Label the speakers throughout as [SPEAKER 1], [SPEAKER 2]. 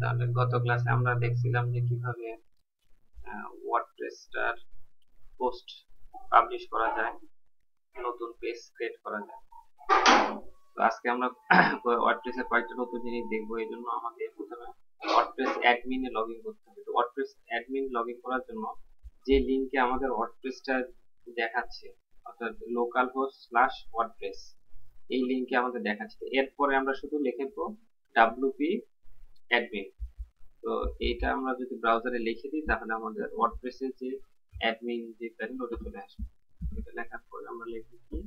[SPEAKER 1] তাহলে গত ক্লাসে আমরা দেখছিলাম যে কীভাবে ওয়ার্ডপ্রেসটার পোস্ট পাবলিশ করা যায়, নতুন পেজ ক্রিয়েট করা যায়। তো আজকে আমরা ওয়ার্ডপ্রেসের কয়েকটা নতুন জিনিস দেখব, এই জন্য আমাদের প্রথমে ওয়ার্ডপ্রেস অ্যাডমিনে লগ ইন করতে হবে। তো ওয়ার্ডপ্রেস অ্যাডমিন লগ ইন করার জন্য যে লিঙ্কে আমাদের ওয়ার্ডপ্রেসটা দেখাচ্ছে, অর্থাৎ লোকাল হোস্ট স্ল্যাশ ওয়ার্ডপ্রেস এই লিঙ্কে আমাদের দেখাচ্ছে। এরপরে আমরা শুধু লিখে দেবো ডাব্লুপি অ্যাডমিন তো এইটা আমরা যদি ব্রাউজারে লিখে দিই, তাহলে আমাদের ওয়ার্ডপ্রেসের যে অ্যাডমিন যে প্যানেল ওটা চলে আসবে। এটা লেখার পরে আমরা লিখব কি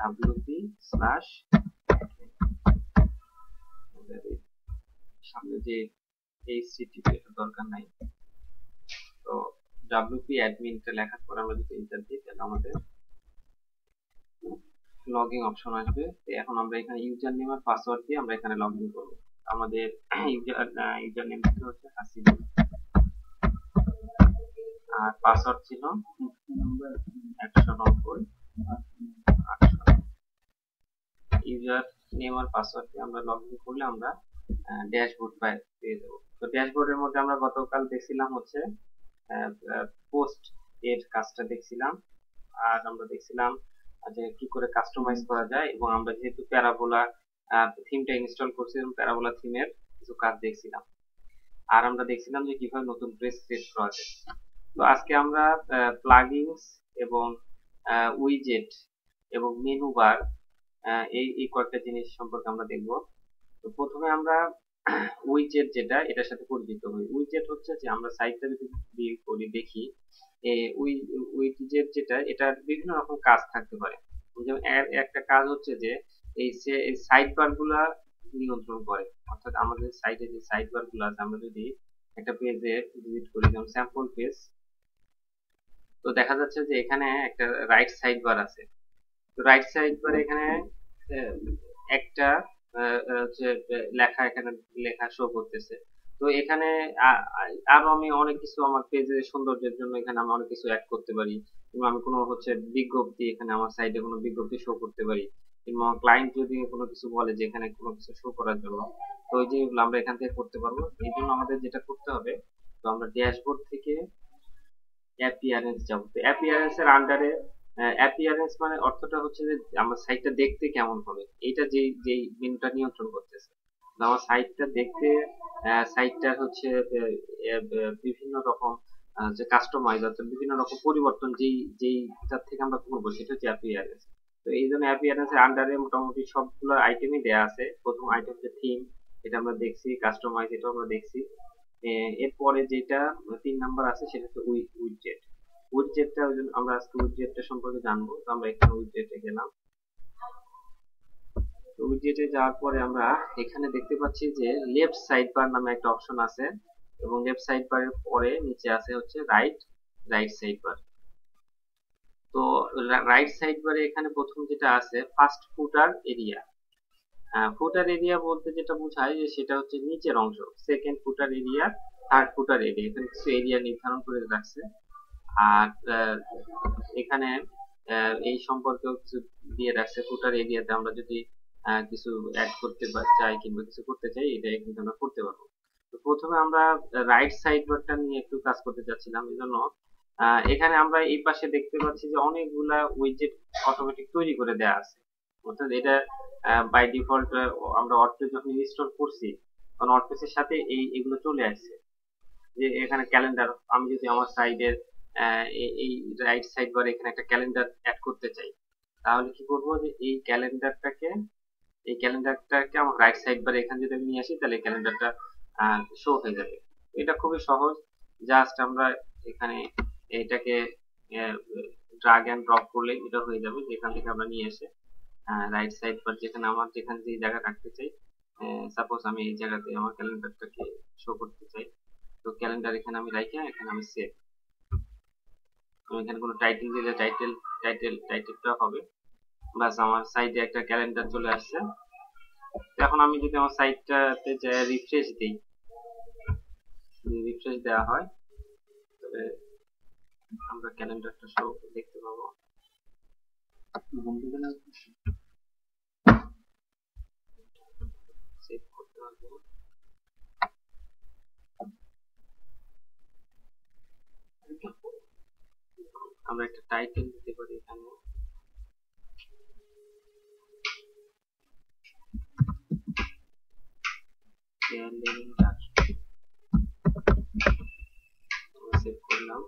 [SPEAKER 1] ডাব্লুপি স্ল্যাশ সামনে যে এইচটিটিপি এটা দরকার নাই। তো ডাব্লুপি অ্যাডমিনটা লেখার পর আমরা যদি এন্টার দিই, তাহলে আমাদের লগইন অপশন আসবে। এখন আমরা এখানে ইউজার নেম আর পাসওয়ার্ড দিয়ে আমরা এখানে লগ ইন করব। আমাদের ইউজার ইউজার নেম ছিল হচ্ছে হাসিবুল। আর পাসওয়ার্ড ছিল একশো নব্বই। আটশো ইউজার নেম আর পাসওয়ার্ড আমরা লগ ইন করলে আমরা ড্যাশবোর্ড পেয়ে যাব। তো ড্যাশবোর্ডের মধ্যে আমরা গতকাল দেখছিলাম হচ্ছে পোস্ট এর কাজটা দেখছিলাম। আর আমরা দেখছিলাম যে কি করে কাস্টমাইজ করা যায় এবং আমরা যেহেতু প্যারাবোলা থিমটা ইনস্টল করছিলাম প্যারাবোলা থিমের কিছু কাজ দেখছিলাম। আর আমরা দেখছিলাম যে কীভাবে নতুন পেজ ক্রিয়েট করা যায়। তো আজকে আমরা প্লাগইনস এবং উইজেট এবং মেনু বার এই এই কয়েকটা জিনিস সম্পর্কে আমরা দেখব। তো প্রথমে আমরা উইজেট যেটা, এটার সাথে পরিচিত হই। উইজেট হচ্ছে যে আমরা সাইটটা যদি করি, দেখি উই উইজেট যেটা, এটার বিভিন্ন রকম কাজ থাকতে পারে। যেমন একটা কাজ হচ্ছে যে এই সাইড বারগুলা নিয়ন্ত্রণ করে। অর্থাৎ আমাদের সাইটে যে সাইড বারগুলো আছে, আমরা যদি একটা পেজে ভিজিট করি, যেমন স্যাম্পল পেজ তো দেখা যাচ্ছে যে এখানে একটা রাইট সাইড বার আছে। তো রাইট সাইড বার এখানে একটা হচ্ছে, লেখা এখানে, লেখা শো করতেছে। তো এখানে আরও আমি অনেক কিছু আমার পেজের সৌন্দর্যের জন্য এখানে আমি অনেক কিছু অ্যাড করতে পারি। কিংবা আমি কোনো হচ্ছে বিজ্ঞপ্তি এখানে আমার সাইডে কোনো বিজ্ঞপ্তি শো করতে পারি। কিংবা ক্লায়েন্ট যদি কোনো কিছু বলে যে এখানে কোনো কিছু শো করার জন্য, তো ওই যেগুলো আমরা এখান থেকে করতে পারব। এই জন্য আমাদের যেটা করতে হবে, তো আমরা ড্যাশবোর্ড থেকে অ্যাপিয়ারেন্স যাব। তো অ্যাপিয়ারেন্স এর আন্ডারে অ্যাপিয়ারেন্স মানে অর্থটা হচ্ছে যে আমার সাইটটা দেখতে কেমন হবে। এইটা যেই যেই মেনুটা নিয়ন্ত্রণ করতেছে। আমার সাইটটা দেখতে সাইটটা হচ্ছে বিভিন্ন রকম যে কাস্টমাইজ অর্থাৎ বিভিন্ন রকম পরিবর্তন যেই, যেইটার থেকে আমরা করব সেটা হচ্ছে অ্যাপিয়ারেন্স তো এই জন্য অ্যাপিয়ারেন্স এর আন্ডারে মোটামুটি সবগুলো আইটেমই দেয়া আছে। প্রথম আইটেম হচ্ছে থিম এটা আমরা দেখছি কাস্টমাইজ এটা আমরা দেখছি। এরপরে যেটা তিন নাম্বার আছে, সেটা হচ্ছে উইডজেট উইডজেটটা আমরা আজকে উইডজেটটা সম্পর্কে জানব, তো আমরা এখানে উইডজেটে গেলাম। উইডজেটে যাওয়ার পরে আমরা এখানে দেখতে পাচ্ছি যে লেফট সাইড বার নামে একটা অপশন আছে এবং লেফট সাইড বারের পরে নিচে আছে হচ্ছে রাইট রাইট সাইড বার তো রাইট সাইড বারে এখানে প্রথম যেটা আছে first footer area footer area বলতে যেটা বোঝায় যে সেটা হচ্ছে নিচের অংশ second footer area third footer area এখানে কিছু এরিয়া নির্ধারণ করে রাখছে। আর এখানে এই সম্পর্কেও কিছু দিয়ে রাখছে। ফুটার এরিয়াতে আমরা যদি কিছু অ্যাড করতে চাই কিংবা কিছু করতে চাই, এটা কিন্তু আমরা করতে পারব। তো প্রথমে আমরা রাইট সাইড বারটা নিয়ে একটু কাজ করতে চাচ্ছিলাম, এই জন্য এখানে আমরা এই পাশে দেখতে পাচ্ছি যে অনেকগুলা উইজেট অটোমেটিক তৈরি করে দেয়া আছে। অর্থাৎ এটা বাই ডিফল্ট আমরা ওয়ার্ডপ্রেস যখন ইনস্টল করছি, তখন অর্থের সাথে এই, এগুলো চলে আসছে। যে এখানে ক্যালেন্ডার আমি যদি আমার সাইডের এই রাইট সাইড বারে এখানে একটা ক্যালেন্ডার অ্যাড করতে চাই, তাহলে কি করব যে এই ক্যালেন্ডারটাকে এই ক্যালেন্ডারটাকে আমার রাইট সাইড বারে এখানে যদি আমি নিয়ে আসি, তাহলে ক্যালেন্ডারটা শো হয়ে যাবে। এটা খুবই সহজ। জাস্ট আমরা এখানে এটাকে ড্রাগ অ্যান্ড ড্রপ করলে এটা হয়ে যাবে, যেখান থেকে আমরা নিয়ে এসে রাইট সাইড বার যেখানে আমার, যেখানে যে জায়গা রাখতে চাই সাপোজ আমি এই জায়গাতে আমার ক্যালেন্ডারটাকে শো করতে চাই, তো ক্যালেন্ডার এখানে আমি রাখি এখানে আমি সেভ আমি এখানে কোনো টাইটেল দিলে টাইটেল টাইটেল টাইটেলটা হবে। বাস আমার সাইডে একটা ক্যালেন্ডার চলে আসছে। এখন আমি যদি আমার সাইটটাতে রিফ্রেশ দিই। রিফ্রেশ দেওয়া হয় তবে আমরা ক্যালেন্ডারটা সহ দেখতে পাবো। আমরা একটা টাইটেল দিতে পারি এখানে। সেভ করলাম।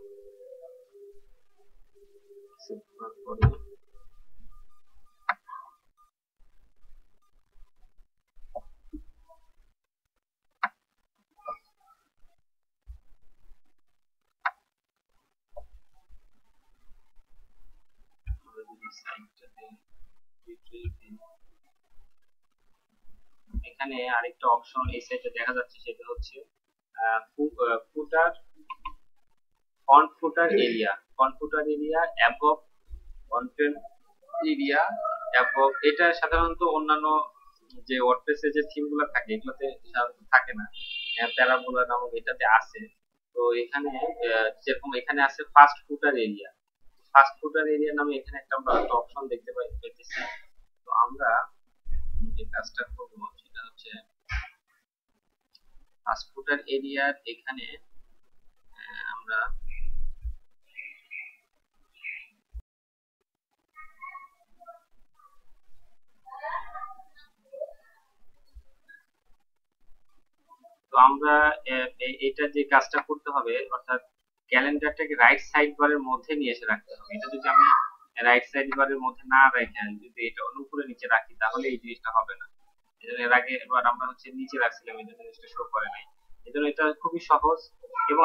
[SPEAKER 1] এখানে আরেকটা অপশন এই সাইডে দেখা যাচ্ছে সেটা হচ্ছে footer font footer area footer area above content area above এটা সাধারণত অন্যান্য যে ওয়ার্ডপ্রেসে যে থিমগুলো থাকে, এগুলোতে থাকে না। প্যারাবোলা নামক এটাতে আছে। তো এখানে যেরকম এখানে আছে first footer area first footer area নামে এখানে একটা আমরা একটা অপশন দেখতে পাই পেতেছি তো আমরা যে কাজটা করব সেটা হচ্ছে ফাস্ট ফুটার এরিয়ার এখানে আমরা তো আমরা এটা যে কাজটা করতে হবে, অর্থাৎ ক্যালেন্ডারটাকে রাইট সাইড বারের মধ্যে নিয়ে এসে রাখতে হবে। এটা যদি আমি রাইট সাইড বারের মধ্যে না রেখে যদি এটা উপরে নিচে রাখি, তাহলে এই জিনিসটা হবে না। এজন্য এর আগে এবার আমরা হচ্ছে নিচে রাখছিলাম, এই জিনিসটা শো করে নাই। এজন্য এটা খুবই সহজ। এবং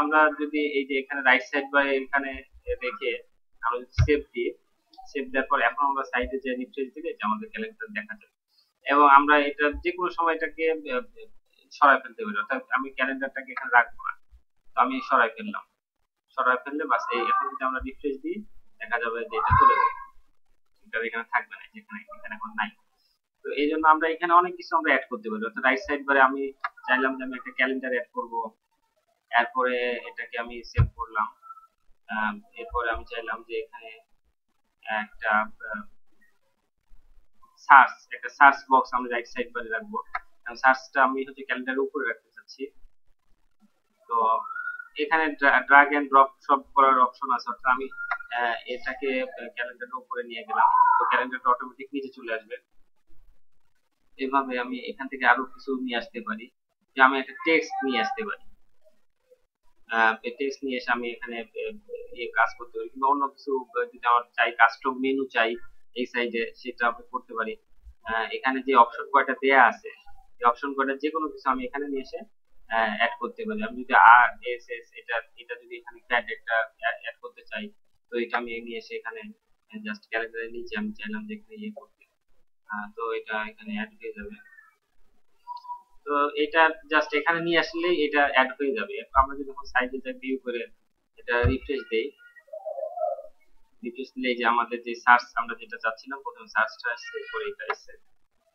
[SPEAKER 1] আমরা যদি এই যে এখানে রাইট সাইড বারে এখানে রেখে আমরা যদি সেভ দিই সেভ দেওয়ার পর এখন আমরা সাইডে যে রিফ্রেশ দিলে যে আমাদের ক্যালেন্ডার দেখা যাবে এবং আমরা এটা যে কোনো সময় এটাকে সরাই ফেলতে পারি অর্থাৎ আমি ক্যালেন্ডারটাকে এখানে রাখব না। তো আমি সরাই ফেললাম। সরাই ফেললে বাস এই এখন যদি আমরা রিফ্রেশ দিই, দেখা যাবে যে এটা চলে যাবে এটা এখানে থাকবে না যেখানে এখানে এখন নাই। তো এই জন্য আমরা এখানে অনেক কিছু আমরা অ্যাড করতে পারি। অর্থাৎ রাইট সাইড বারে আমি চাইলাম যে আমি একটা ক্যালেন্ডার অ্যাড করব। এরপরে এটাকে আমি সেভ করলাম। এরপরে আমি চাইলাম যে এখানে একটা সার্চ একটা সার্চ বক্স আমি রাইট সাইড বারে রাখব। সার্চটা আমি হচ্ছে ক্যালেন্ডারের উপরে রাখতে চাচ্ছি। তো এখানে ড্রাগ এন্ড ড্রপ সব করার অপশন আছে, অর্থাৎ আমি এটাকে ক্যালেন্ডারের উপরে নিয়ে গেলাম। তো ক্যালেন্ডারটা অটোমেটিক নিচে চলে আসবে। এভাবে আমি এখান থেকে আরও কিছু নিয়ে আসতে পারি। যে আমি একটা টেক্সট নিয়ে আসতে পারি। টেক্সট নিয়ে এসে আমি এখানে ইয়ে কাজ করতে পারি। কিংবা অন্য কিছু যদি আমার চাই কাস্টম মেনু চাই, এই সাইডে সেটা করতে পারি। এখানে যে অপশন কয়টা দেয়া আছে অপশন কয়টা যে কোনো কিছু আমি এখানে নিয়ে এসে অ্যাড করতে পারি। আমি যদি আর এস এস এটা এটা যদি এখানে ক্যাট একটা অ্যাড করতে চাই, তো এটা আমি নিয়ে এসে এখানে জাস্ট ক্যালেন্ডারের নিচে আমি চাইলাম যে এখানে ইয়ে করতে। তো এটা এখানে অ্যাড হয়ে যাবে। তো এটা জাস্ট এখানে নিয়ে আসলে এটা অ্যাড হয়ে যাবে। আমরা যদি যখন সাইডে যাই ভিউ করে, এটা রিফ্রেশ দেই। রিফ্রেশ দিলে যে আমাদের যে সার্চ আমরা যেটা চাচ্ছিলাম, প্রথমে সার্চটা আসছে পরে এটা আসছে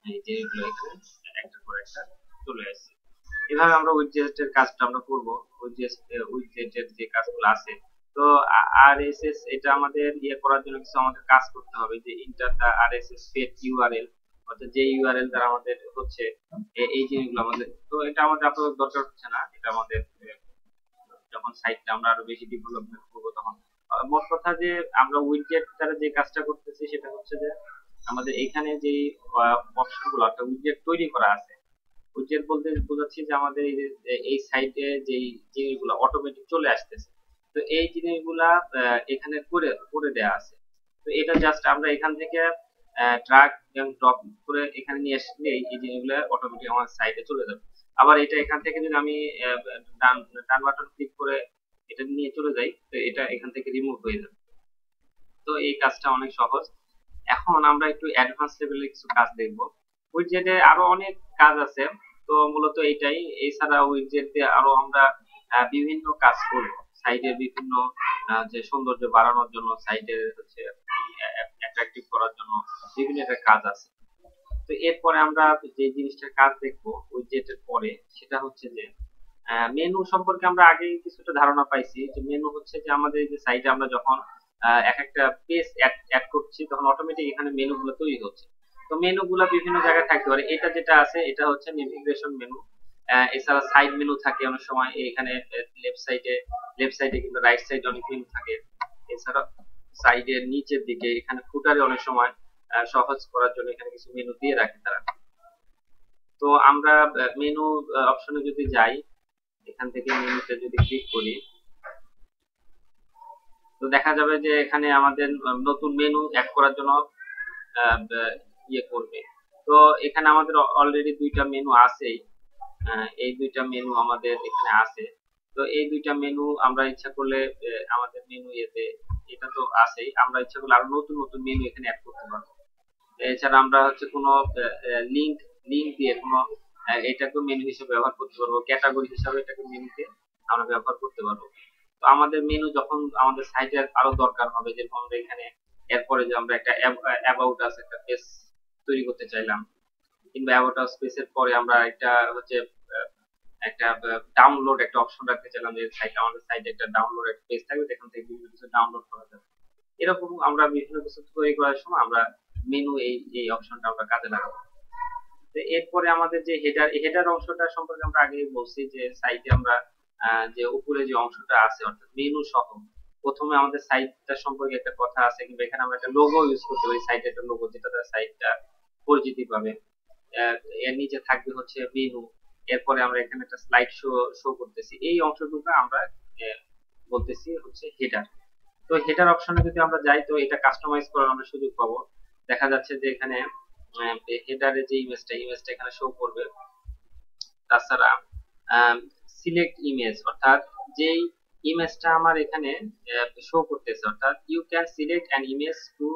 [SPEAKER 1] এই যে এগুলো এভাবে আমরা উইডজেটের কাজটা আমরা করব। উইডজেটের যে কাজগুলো আছে। তো আরএসএস এটা আমাদের ইয়ে করার জন্য কিছু আমাদের কাজ করতে হবে। যে enter the RSS feed URL অর্থাৎ যে ইউআরএল দ্বারা আমাদের হচ্ছে এই জিনিসগুলো আমাদের, তো এটা আমাদের আপাতত দরকার হচ্ছে না। এটা আমাদের যখন সাইটটা আমরা আরও বেশি ডেভেলপমেন্ট করব তখন। মোট কথা যে আমরা উইডজেট দ্বারা যে কাজটা করতেছি সেটা হচ্ছে যে আমাদের এখানে যে অপশনগুলো অর্থাৎ উইডজেট তৈরি করা আছে উইডজেট বলতে বোঝাচ্ছি যে আমাদের এই সাইটে যে জিনিসগুলো অটোমেটিক চলে আসতেছে। তো এই জিনিসগুলা এখানে করে করে দেয়া আছে। তো এটা জাস্ট আমরা এখান থেকে ড্রাগ এবং ড্রপ করে এখানে নিয়ে আসলে এই জিনিসগুলো অটোমেটিক আমার সাইটে চলে যাবে। আবার এটা এখান থেকে যদি আমি ডান বাটন ক্লিক করে এটা নিয়ে চলে যাই, তো এটা এখান থেকে রিমুভ হয়ে যাবে। তো এই কাজটা অনেক সহজ। এখন আমরা একটু অ্যাডভান্স লেভেলের কিছু কাজ দেখব। উইডজেটে আরও অনেক কাজ আছে, তো মূলত এটাই। এছাড়া উইডজেট আরও আমরা বিভিন্ন কাজ করব। সাইটের বিভিন্ন যে সৌন্দর্য বাড়ানোর জন্য সাইটের হচ্ছে অ্যাট্রাকটিভ করার জন্য বিভিন্ন একটা কাজ আছে। তো এরপরে আমরা যে জিনিসটার কাজ দেখব উইডজেটের পরে, সেটা হচ্ছে যে মেনু সম্পর্কে আমরা আগে কিছুটা ধারণা পাইছি যে মেনু হচ্ছে যে আমাদের যে সাইটে আমরা যখন এক একটা পেজ অ্যাড করছি, তখন অটোমেটিক এখানে মেনু গুলো তৈরি হচ্ছে। তো মেনু গুলো বিভিন্ন জায়গায় থাকতে পারে। এটা যেটা আছে, এটা হচ্ছে নেভিগেশন মেনু এছাড়া সাইড মেনু থাকে অনেক সময় এখানে লেফট সাইডে লেফট সাইডে কিংবা রাইট সাইডে অনেক মেনু থাকে। এছাড়া সাইডের নিচের দিকে, এখানে ফুটারে অনেক সময় সহজ করার জন্য এখানে কিছু মেনু দিয়ে রাখে তারা। তো আমরা মেনু অপশনে যদি যাই, এখান থেকে মেনুতে যদি ক্লিক করি তো দেখা যাবে যে এখানে আমাদের নতুন মেনু অ্যাড করার জন্য ইয়ে করবে। তো এখানে আমাদের অলরেডি দুইটা মেনু আছেই। এই দুইটা মেনু আমাদের এখানে আছে। তো এই দুইটা মেনু আমরা ইচ্ছা করলে আমাদের মেনু ইয়েতে এটা তো আছেই। আমরা ইচ্ছা করলে আরও নতুন নতুন মেনু এখানে অ্যাড করতে পারব। এছাড়া আমরা হচ্ছে কোনো লিংক লিংক দিয়ে কোনো এটাকে মেনু হিসেবে ব্যবহার করতে পারব। ক্যাটাগরি হিসাবে এটাকে মেনুতে আমরা ব্যবহার করতে পারব। তো আমাদের মেনু যখন আমাদের সাইটে আরও দরকার হবে, যেরকম আমরা এখানে এরপরে যে আমরা একটা অ্যাবাউট আস একটা পেজ তৈরি করতে চাইলাম, কিংবা অ্যাবাউট আস পেজের পরে আমরা একটা হচ্ছে, একটা ডাউনলোড একটা অপশন রাখতে চাইলাম যে সাইটে আমাদের সাইটে একটা ডাউনলোড একটা পেজ থাকবে সেখান থেকে বিভিন্ন কিছু ডাউনলোড করা যাবে। এরকম আমরা বিভিন্ন কিছু তৈরি করার সময় আমরা মেনু এই এই অপশনটা আমরা কাজে লাগাবো। এরপরে আমাদের যে হেডার হেডার অংশটা সম্পর্কে আমরা আগে বলছি যে সাইটে আমরা যে উপরে যে অংশটা আছে, অর্থাৎ মেনু সহ, প্রথমে আমাদের সাইটটা সম্পর্কে একটা কথা আছে কিংবা এখানে আমরা একটা লোগো ইউজ করতে পারি সাইটে একটা লোগো যেটা তার সাইটটা পরিচিতি পাবে। এর নিচে থাকবে হচ্ছে মেনু এরপরে আমরা এখানে একটা স্লাইড শো শো করতেছি। এই অংশটুকু আমরা বলতেছি হচ্ছে হেডার তো হেডার অপশনে যদি আমরা যাই, তো এটা কাস্টমাইজ করার আমরা সুযোগ পাবো। দেখা যাচ্ছে যে এখানে হেডারে যে ইমেজটা ইমেজটা এখানে শো করবে। তাছাড়া সিলেক্ট ইমেজ অর্থাৎ যেই ইমেজটা আমার এখানে শো করতেছে, অর্থাৎ you can select an image to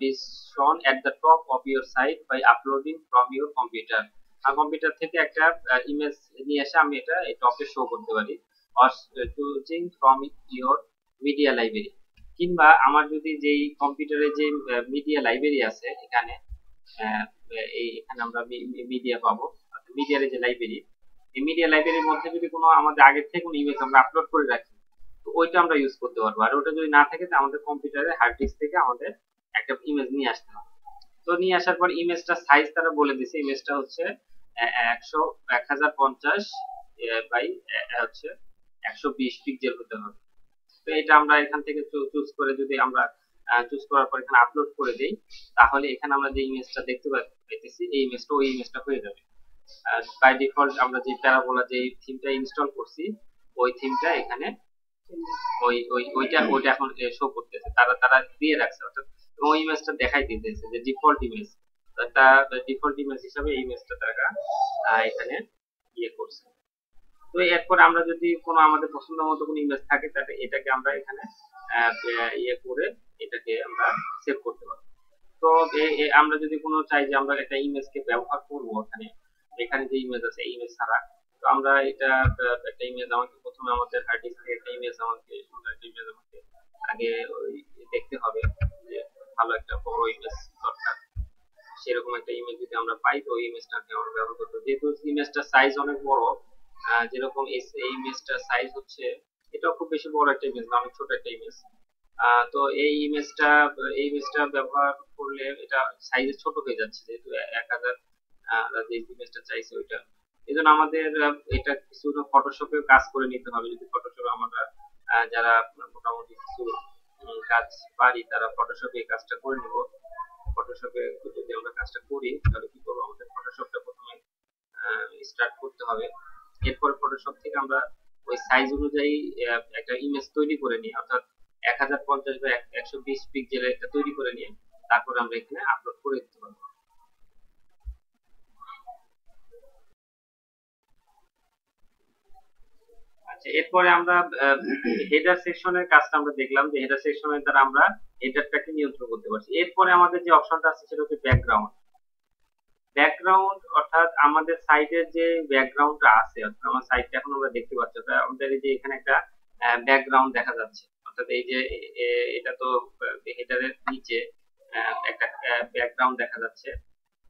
[SPEAKER 1] be shown at the top of your site by uploading from your computer R computer থেকে একটা ইমেজ নিয়ে এসে আমি এটা এই টপে শো করতে পারি choosing from your media library কিংবা আমার যদি যেই কম্পিউটারে যে মিডিয়া লাইব্রেরি আছে, এখানে এই এখানে আমরা মিডিয়া পাবো মিডিয়ার যে লাইব্রেরি এই মিডিয়া লাইব্রেরির মধ্যে যদি কোনো আমাদের আগে থেকে কোনো ইমেজ আমরা আপলোড করে রাখি, তো ওইটা আমরা ইউজ করতে পারব। আর ওটা যদি না থাকে, তো আমাদের কম্পিউটারে হার্ড ডিস্ক থেকে আমাদের একটা ইমেজ নিয়ে আসতে হবে। তো নিয়ে আসার পর ইমেজটা সাইজ তারা বলে দিছে ইমেজটা হচ্ছে একশো, এক হাজার পঞ্চাশ বাই হচ্ছে একশো বিশ পিক্সেল হতে হবে। তো এটা আমরা এখান থেকে চুজ করে যদি আমরা চুজ করার পর এখানে আপলোড করে দেই, তাহলে এখানে আমরা যে ইমেজটা দেখতে পাইতেছি, এই ইমেজটা ওই ইমেজটা হয়ে যাবে। বাই ডিফল্ট আমরা যে প্যারাবোলা যে থিমটা ইনস্টল করছি, ওই থিমটা এখানে ওই ওই, ওইটা ওইটা এখন শো করতেছে। তারা তারা দিয়ে রাখছে। অর্থাৎ ওই ইমেজটা দেখাই দিতেছে যে ডিফল্ট ইমেজ একটা ডিফল্ট ইমেজ হিসাবে এই ইমেজটা তারা এখানে ইয়ে করছে। তো এরপর আমরা যদি কোনো আমাদের পছন্দ মতো কোনো ইমেজ থাকে, তাহলে এটাকে আমরা এখানে ইয়ে করে এটাকে আমরা সেভ করতে পারব। তো আমরা যদি কোনো চাই যে আমরা একটা ইমেজকে ব্যবহার করব এখানে এখানে যে ইমেজ আছে ইমেজ ছাড়া। তো আমরা এটা, একটা ইমেজ আমাকে প্রথমে আমাদের হার্ড ডিস্কে একটা ইমেজ আমাকে, সুন্দর একটা ইমেজ আমাকে আগে ওই দেখতে হবে যে ভালো একটা বড় ইমেজ দরকার। সেরকম একটা ইমেজ যদি আমরা পাই, তো ওই ইমেজটাকে আমরা ব্যবহার করতে যেহেতু ইমেজটার সাইজ অনেক বড় যেরকম এই ইমেজটার সাইজ হচ্ছে, এটাও খুব বেশি বড় একটা ইমেজ না, অনেক ছোট একটা ইমেজ তো এই ইমেজটা এই ইমেজটা ব্যবহার করলে এটা সাইজে ছোট হয়ে যাচ্ছে, যেহেতু এক হাজার যে ইমেজটা চাইছে ওইটা। এই জন্য আমাদের এটা কিছু ফটোশপে কাজ করে নিতে হবে। যদি ফটোশপে আমরা যারা মোটামুটি কিছু কাজ পারি, তারা ফটোশপে এই কাজটা করে ফটোশপে যদি আমরা কাজটা করি, তাহলে কি করব? আমাদের ফটোশপটা প্রথমে স্টার্ট করতে হবে। এরপর ফটোশপ থেকে আমরা ওই সাইজ অনুযায়ী একটা ইমেজ তৈরি করে নিই। অর্থাৎ এক হাজার পঞ্চাশ বা একশো বিশ পিক্সেলের একটা তৈরি করে নিয়ে তারপর আমরা এখানে আপলোড করে দিতে পারব। এরপরে আমরা হেডার সেকশনের কাজটা আমরা দেখলাম যে হেডার সেকশনের দ্বারা আমরা হেডারটাকে নিয়ন্ত্রণ করতে পারছি। এরপরে আমাদের যে অপশনটা আছে সেটা হচ্ছে ব্যাকগ্রাউন্ড ব্যাকগ্রাউন্ড অর্থাৎ আমাদের সাইটের যে ব্যাকগ্রাউন্ডটা আছে, অর্থাৎ আমার সাইটটা এখন আমরা দেখতে পাচ্ছি, অর্থাৎ আমাদের এই যে এখানে একটা ব্যাকগ্রাউন্ড দেখা যাচ্ছে। অর্থাৎ এই যে এটা তো হেডারের নিচে একটা ব্যাকগ্রাউন্ড দেখা যাচ্ছে।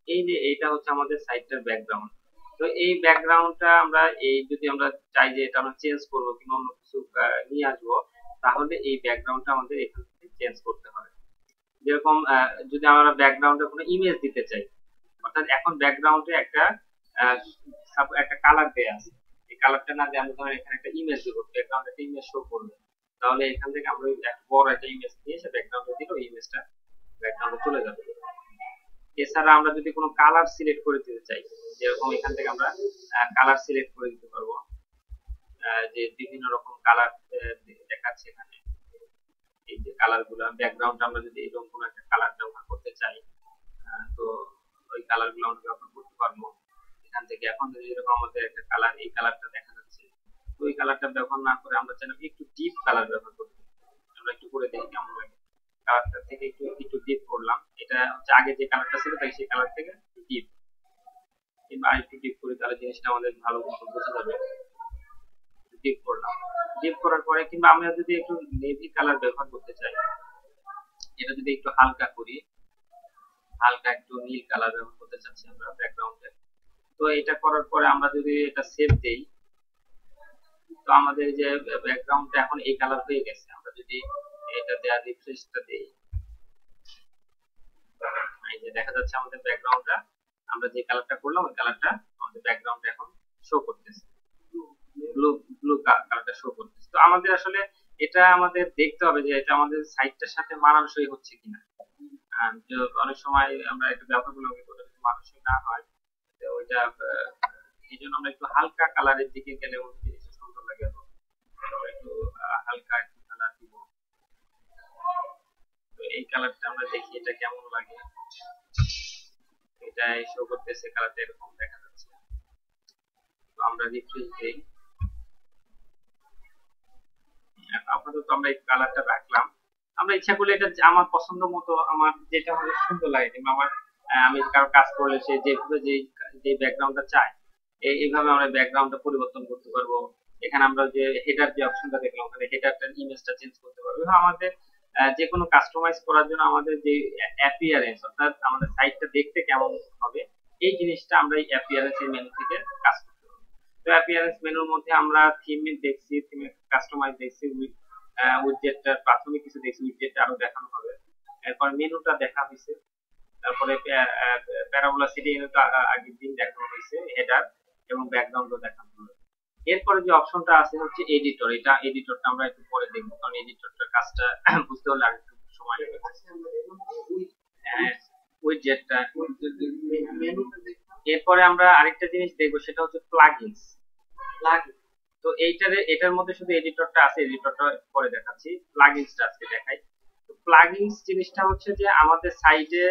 [SPEAKER 1] এই যে, এইটা হচ্ছে আমাদের সাইটটার ব্যাকগ্রাউন্ড তো এই ব্যাকগ্রাউন্ডটা আমরা এই যদি আমরা চাই যে এটা আমরা চেঞ্জ করব কিংবা অন্য কিছু নিয়ে আসব, তাহলে এই ব্যাকগ্রাউন্ডটা আমাদের এখান থেকে চেঞ্জ করতে হবে। যেরকম যদি আমরা ব্যাকগ্রাউন্ডে কোনো ইমেজ দিতে চাই, অর্থাৎ এখন ব্যাকগ্রাউন্ডে একটা একটা কালার দেয়া আছে। এই কালারটা না দিয়ে আমরা ধরেন এখানে একটা ইমেজ দেবো ব্যাকগ্রাউন্ডে একটা ইমেজ শো করবে। তাহলে এখান থেকে আমরা বড় একটা ইমেজ নিয়ে সে ব্যাকগ্রাউন্ডে দিলে ওই ইমেজটা ব্যাকগ্রাউন্ডে চলে যাবে। এছাড়া আমরা যদি কোনো কালার সিলেক্ট করে দিতে চাই যেরকম এখান থেকে আমরা কালার সিলেক্ট করে দিতে পারব। যে বিভিন্ন রকম কালার দেখাচ্ছে এখানে। এই যে কালারগুলা ব্যাকগ্রাউন্ড আমরা যদি এরকম কোনো একটা কালার ব্যবহার করতে চাই তো ওই কালারগুলো আমরা ব্যবহার করতে পারব। এখান থেকে এখন যদি এরকম আমাদের একটা কালার এই কালারটা দেখা যাচ্ছে, তো ওই কালারটা ব্যবহার না করে আমরা চাইলে একটু ডিপ কালার ব্যবহার করতে আমরা একটু করে দেখি কেমন লাগে। কালারটা থেকে একটু একটু ডিপ করলাম। এটা হচ্ছে আগে যে কালারটা ছিল তাই সেই কালার থেকে ডিপ কিংবা আরেকটু ডিপ করি তাহলে জিনিসটা আমাদের ভালো মতো বোঝা যাবে। ডিপ করলাম। ডিপ করার পরে কিংবা আমরা যদি একটু নেভি কালার ব্যবহার করতে চাই, এটা যদি একটু হালকা করি, হালকা একটু নীল কালার ব্যবহার করতে চাচ্ছি আমরা ব্যাকগ্রাউন্ডে তো এটা করার পরে আমরা যদি এটা সেভ দেই, তো আমাদের যে ব্যাকগ্রাউন্ডটা এখন এই কালার হয়ে গেছে। আমরা যদি এটা দেওয়ার রিফ্রেশটা দেই, এই যে দেখা যাচ্ছে আমাদের ব্যাকগ্রাউন্ডটা আমরা যে কালারটা করলাম, ওই কালারটা আমাদের ব্যাকগ্রাউন্ডে এখন শো করতেছে। ব্লু ব্লু কালারটা শো করতেছে। তো আমাদের আসলে এটা আমাদের দেখতে হবে যে এটা আমাদের সাইটটার সাথে মানানসই হচ্ছে কিনা। অনেক সময় আমরা মানানসই না হয় ওইটা এই জন্য আমরা একটু হালকা কালারের দিকে গেলে সুন্দর লাগে। একটু হালকা একটু কালার দিব। এই কালারটা আমরা দেখি এটা কেমন লাগে। এটা শো করতেছে এরকম দেখা যাচ্ছে। তো আমরা রিফ্রেশ দেই আপাতত আমরা এই কালারটা রাখলাম। আমরা ইচ্ছা করলে এটা আমার পছন্দ মতো, আমার যেটা হলে সুন্দর লাগে আমার আমি কারও কাজ করলে সে যেভাবে যে যে ব্যাকগ্রাউন্ডটা এইভাবে আমরা ব্যাকগ্রাউন্ডটা পরিবর্তন করতে পারব। এখানে আমরা যে হেডার যে অপশনটা দেখলাম, ওখানে হেডারটার ইমেজটা চেঞ্জ করতে পারব। আমাদের যে কোনো কাস্টমাইজ করার জন্য আমাদের যে অ্যাপিয়ারেন্স অর্থাৎ আমাদের সাইটটা দেখতে কেমন হবে, এই জিনিসটা আমরা এই অ্যাপিয়ারেন্স এর মেনু থেকে কাজ করতে তো অ্যাপিয়ারেন্স মেনুর মধ্যে আমরা থিম দেখছি থিম কাস্টমাইজ দেখছি উইডজেটটার প্রাথমিক কিছু দেখছি উইডজেটটা আরও দেখানো হবে। এরপর মেনুটা দেখা হয়েছে। তারপরে প্যারাবোলা সিটি আগের দিন দেখানো হয়েছে হেডার এবং ব্যাকগ্রাউন্ডও দেখানো হবে এরপরে যে অপশনটা আছে হচ্ছে এডিটর এটা এডিটরটা আমরা একটু পরে দেখব কারণ এডিটরটার কাজটা বুঝতে হলে আর একটু সময় লাগবে। উইডজেটটা এরপরে আমরা আরেকটা জিনিস দেখব সেটা হচ্ছে প্লাগইনস প্লাগইন তো এইটারে এটার মধ্যে শুধু এডিটরটা আছে এডিটরটা পরে দেখাচ্ছি। প্লাগইনসটা আজকে দেখাই। তো প্লাগইনস জিনিসটা হচ্ছে যে আমাদের সাইটে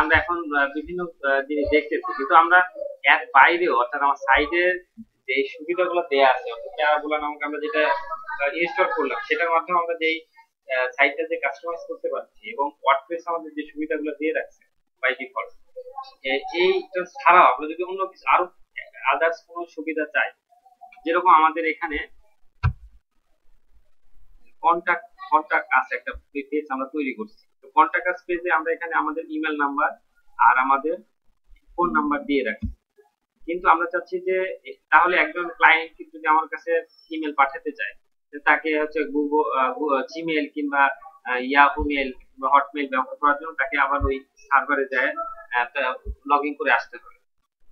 [SPEAKER 1] আমরা এখন বিভিন্ন জিনিস দেখতেছি। কিন্তু আমরা এর বাইরেও অর্থাৎ আমার সাইটের যে সুবিধাগুলো দেয়া আছে প্যারাবোলা নামক আমরা যেটা ইনস্টল করলাম, সেটার মাধ্যমে আমরা যেই সাইটটা যে কাস্টমাইজ করতে পারছি এবং ওয়ার্ডপ্রেস আমাদের যে সুবিধাগুলো দিয়ে রাখছে বাই ডিফল্ট এইটা ছাড়াও আমরা যদি অন্য কিছু, আরও আদার্স কোনো সুবিধা চাই, যেরকম আমাদের এখানে কন্টাক্ট কন্টাক্ট আছে একটা পেজ আমরা তৈরি করছি। তো কন্টাক্ট পেজে আমরা এখানে আমাদের ইমেল নাম্বার আর আমাদের ফোন নাম্বার দিয়ে রাখি কিন্তু আমরা চাচ্ছি যে তাহলে একজন ক্লায়েন্ট যদি আমার কাছে ইমেল পাঠাতে চায় তাকে হচ্ছে গুগল জিমেল কিংবা ইয়াহু মেল বা হটমেল ব্যবহার করার জন্য তাকে আবার ওই সার্ভারে যায় লগ ইন করে আসতে হবে।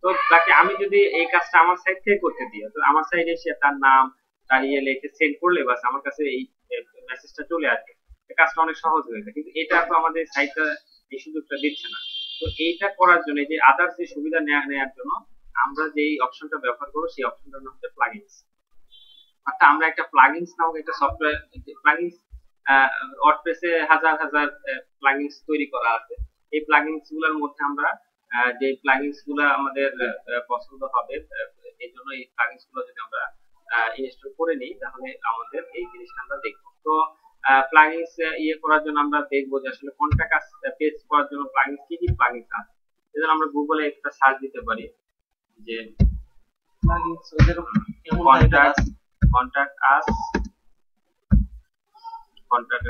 [SPEAKER 1] তো তাকে আমি যদি এই কাজটা আমার সাইড থেকে করতে দিই তো আমার সাইডে সে তার নাম, তার ইয়ে লিখে সেন্ড করলে বাস আমার কাছে এই মেসেজটা চলে আসবে। কাজটা অনেক সহজ হয়ে যায়, কিন্তু এটা তো আমাদের সাইটটা এই সুযোগটা দিচ্ছে না। তো এইটা করার জন্য যে আদার্স যে সুবিধা নেওয়া নেওয়ার জন্য আমরা যেই অপশনটা ব্যবহার করব, সেই অপশনটার নাম হচ্ছে প্লাগইনস অর্থাৎ আমরা একটা প্লাগইনস নামক একটা সফটওয়্যার প্লাগইনস ওয়ার্ডপ্রেসে হাজার হাজার প্লাগইনস তৈরি করা আছে। এই প্লাগইনসগুলোর মধ্যে আমরা যে প্লাগইনসগুলো আমাদের পছন্দ হবে এই জন্য এই প্লাগইনসগুলো যদি আমরা ইনস্টল করে নিই, তাহলে আমাদের এই জিনিসটা আমরা দেখব। তো প্লাগইনস ইয়ে করার জন্য আমরা দেখব যে আসলে কোনটা কাজ পেজ করার জন্য প্লাগইনস কি কি প্লাগইনস আছে। এজন্য আমরা গুগলে একটা সার্চ দিতে পারি। যে আস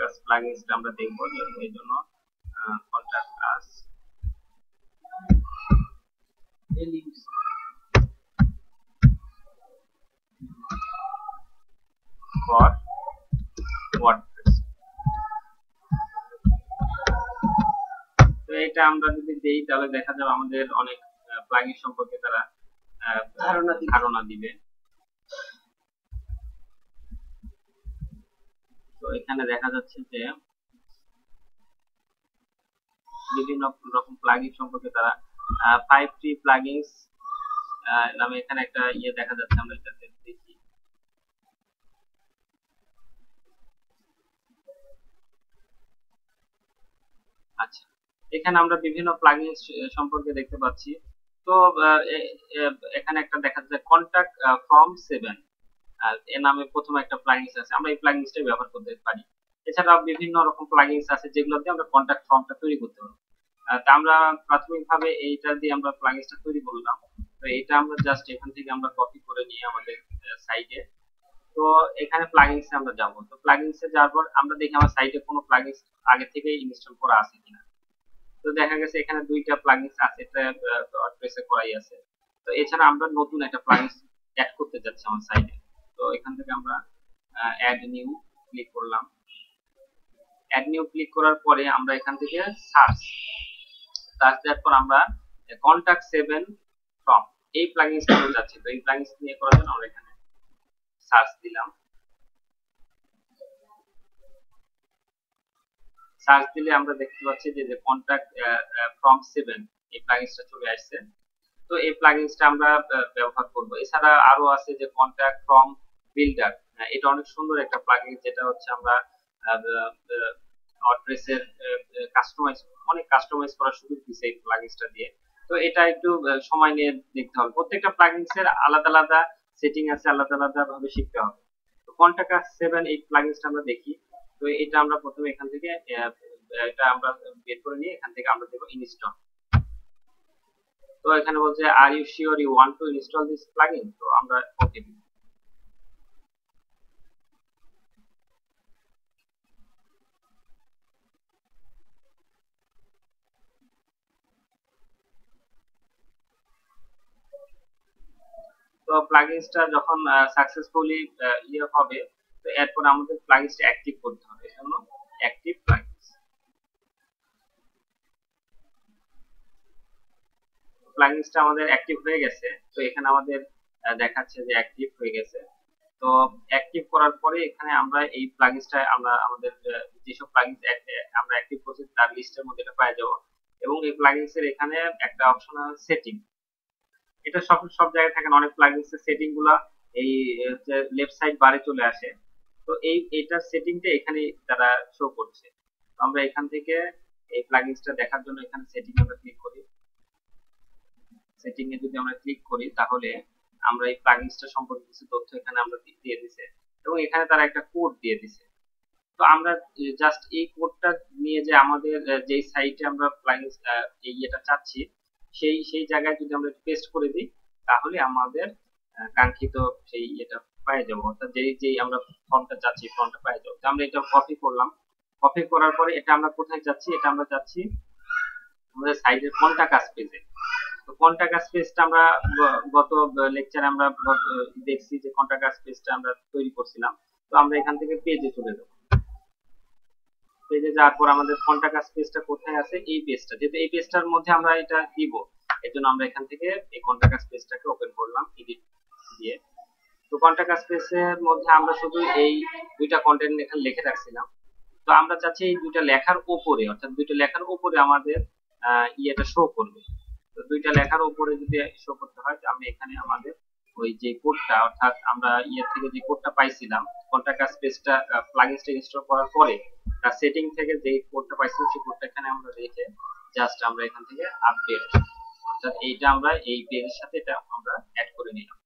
[SPEAKER 1] আস প্লাগইনসটা আমরা দেখব এই জন্য কন্টাক্ট আস for WordPress. তো এটা আমরা যদি দেই তাহলে দেখা যাবে আমাদের অনেক প্লাগইন সম্পর্কে তারা
[SPEAKER 2] ধারণা দিবে।
[SPEAKER 1] দিবে। এখানে দেখা যাচ্ছে যে বিভিন্ন রকম প্লাগইন সম্পর্কে তারা ফাইভ টি প্লাগইনস নামে এখানে একটা ইয়ে দেখা যাচ্ছে, আমরা এটা দেখি আচ্ছা এখানে আমরা বিভিন্ন প্লাগইন সম্পর্কে দেখতে পাচ্ছি। তো এখানে একটা দেখা যাচ্ছে কন্টাক্ট ফর্ম সেভেন নামে প্রথম একটা প্লাগইনস আছে। আমরা এই ব্যবহার করতে পারি। বিভিন্ন রকম প্লাগইনস আছে যেগুলো দিয়ে আমরা কন্টাক্ট ফর্মটা তৈরি করতে পারব। তা আমরা প্রাথমিকভাবে এইটা দিয়ে আমরা প্লাগইনসটা তৈরি করলাম। তো এটা আমরা জাস্ট এখান থেকে আমরা কপি করে নিয়ে আমাদের সাইটে তো এখানে প্লাগইনসে আমরা যাব। তো প্লাগইনসে যাওয়ার পর আমরা দেখি আমার সাইটে কোনো প্লাগইনস আগে থেকে ইনস্টল করা আছে কিনা। তো দেখা গেছে এখানে দুইটা প্লাগইনস আছে ওয়ার্ডপ্রেসে করাই আছে। তো এছাড়া আমরা নতুন একটা প্লাগইনস অ্যাড করতে যাচ্ছি আমার সাইটে তো এখান থেকে আমরা অ্যাড নিউ ক্লিক করলাম। অ্যাড নিউ ক্লিক করার পরে আমরা এখান থেকে সার্চ সার্চ দেওয়ার পর আমরা কন্টাক্ট সেভেন ফ্রম এই প্লাগইনসটা আমরা যাচ্ছি। তো এই প্লাগইনস নিয়ে করার জন্য আমরা এখানে সার্চ দিলাম। সার্চ দিলে আমরা দেখতে পাচ্ছি যে কন্টাক্ট ফ্রম সেভেন এই প্লাগইনসটা চলে আসছে। তো এই প্লাগইনসটা আমরা ব্যবহার করব। এছাড়া আরও আছে যে কন্টাক্ট ফ্রম বিল্ডার এটা অনেক সুন্দর একটা প্লাগইন যেটা হচ্ছে আমরা ওয়ার্ডপ্রেসের কাস্টমাইজ অনেক কাস্টমাইজ করার সুযোগ দিচ্ছে এই প্লাগইনসটা দিয়ে। তো এটা একটু সময় নিয়ে দেখতে হবে। প্রত্যেকটা প্লাগইনসের আলাদা আলাদা সেটিং আছে, আলাদা আলাদা ভাবে শিখতে হবে। তো কন্টাক্ট সেভেন এই প্লাগইনসটা আমরা দেখি। তো এটা আমরা প্রথমে এখান থেকে এটা আমরা বের করে নিয়ে এখান থেকে আমরা দেব ইনস্টল তো এখানে বলছে are you sure you want to install this plugin তো আমরা ওকে দিব তো প্লাগইনসটা যখন সাকসেসফুলি ইয়ে হবে তো এরপর আমাদের প্লাগইনসটা অ্যাক্টিভ করতে হবে। এজন্য অ্যাক্টিভ প্লাগইনস প্লাগইনসটা আমাদের অ্যাক্টিভ হয়ে গেছে। তো এখানে আমাদের দেখাচ্ছে যে অ্যাক্টিভ হয়ে গেছে। তো অ্যাক্টিভ করার পরে এখানে আমরা এই প্লাগইনসটা আমরা আমাদের যেসব প্লাগইনস আমরা অ্যাক্টিভ করছি তার লিস্টের মধ্যে এটা পেয়ে যাব। এবং এই প্লাগইনস এর এখানে একটা অপশন আছে সেটিং এটা সব সব জায়গায় থাকে অনেক প্লাগইনস এর সেটিংগুলা এই লেফট সাইড বারে চলে আসে। তো এই এটার সেটিংটা এখানে তারা শো করছে। আমরা এখান থেকে এই প্লাগইনসটা দেখার জন্য এখানে সেটিং আমরা ক্লিক করি। সেটিং এ যদি আমরা ক্লিক করি, তাহলে আমরা এই প্লাগইনসটা সম্পর্কে কিছু তথ্য এখানে আমরা দিয়ে দিছে। এবং এখানে তারা একটা কোড দিয়ে দিছে। তো আমরা জাস্ট এই কোডটা নিয়ে যে আমাদের যেই সাইটে আমরা প্লাগইনস এই এটা চাচ্ছি, সেই সেই জায়গায় যদি আমরা পেস্ট করে দিই, তাহলে আমাদের কাঙ্ক্ষিত সেই এটা পেয়ে যাব। অর্থাৎ যেই যেই আমরা ফর্মটা চাচ্ছি ফর্মটা পেয়ে যাব। আমরা এটা কপি করলাম। কপি করার পরে এটা আমরা কোথায় যাচ্ছি? এটা আমরা যাচ্ছি আমাদের সাইটের কন্টাক্ট আস পেজে তো কন্টাক্ট আস পেজটা আমরা গত লেকচারে আমরা দেখছি যে কন্টাক্ট আস পেজটা আমরা তৈরি করছিলাম। তো আমরা এখান থেকে পেজে চলে যাব। পেজে যাওয়ার পর আমাদের কন্টাক্ট আস পেজটা কোথায় আছে? এই পেজটা যেহেতু এই পেজটার মধ্যে আমরা এটা দিব, এর জন্য আমরা এখান থেকে এই কন্টাক্ট আস পেজটাকে ওপেন করলাম এডিট দিয়ে। তো কন্টাক্ট আস পেজের মধ্যে আমরা শুধু এই দুইটা কন্টেন্ট এখানে লিখে রাখছিলাম। তো আমরা চাচ্ছি এই দুইটা লেখার উপরে, অর্থাৎ দুইটা লেখার উপরে আমাদের ইয়েটা শো করবে। তো দুইটা লেখার উপরে যদি শো করতে হয় আমি এখানে আমাদের ওই যে কোডটা অর্থাৎ আমরা ইয়ে থেকে যে কোডটা পাইছিলাম কন্টাক্ট স্পেসটা প্লাগইনসটা ইনস্টল করার পরে, তার সেটিং থেকে যে কোডটা পাইছিলাম, সেই কোডটা এখানে আমরা রেখে জাস্ট আমরা এখান থেকে আপডেট অর্থাৎ এইটা আমরা এই পেজের সাথে এটা আমরা অ্যাড করে নিলাম।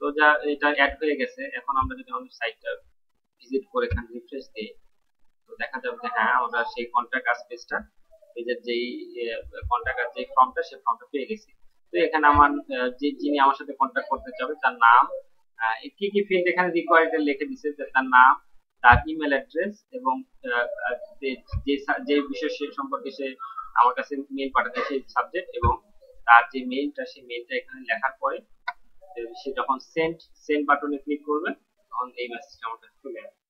[SPEAKER 1] তো যা, এটা অ্যাড হয়ে গেছে। এখন আমরা যদি আমাদের সাইটটা ভিজিট করে এখানে রিফ্রেশ দিই, তো দেখা যাবে যে হ্যাঁ আমরা সেই কন্টাক্ট আস পেজটা পেজের যেই কন্টাক্ট যে ফর্মটা সেই ফর্মটা পেয়ে গেছি। তো এখানে আমার যে যিনি আমার সাথে কন্টাক্ট করতে চাবে, তার নাম কি কি ফিল্ড এখানে রিকোয়ার্ড লিখে দিছে, যে তার নাম, তার ইমেল অ্যাড্রেস এবং যে যে বিষয় সে সম্পর্কে সে আমার কাছে মেইল পাঠাতে, সেই সাবজেক্ট এবং তার যে মেইলটা সেই মেইলটা এখানে লেখার পরে সে যখন সেন্ড সেন্ড বাটনে ক্লিক করবে, তখন এই মেসেজটা আমার চলে আসবে।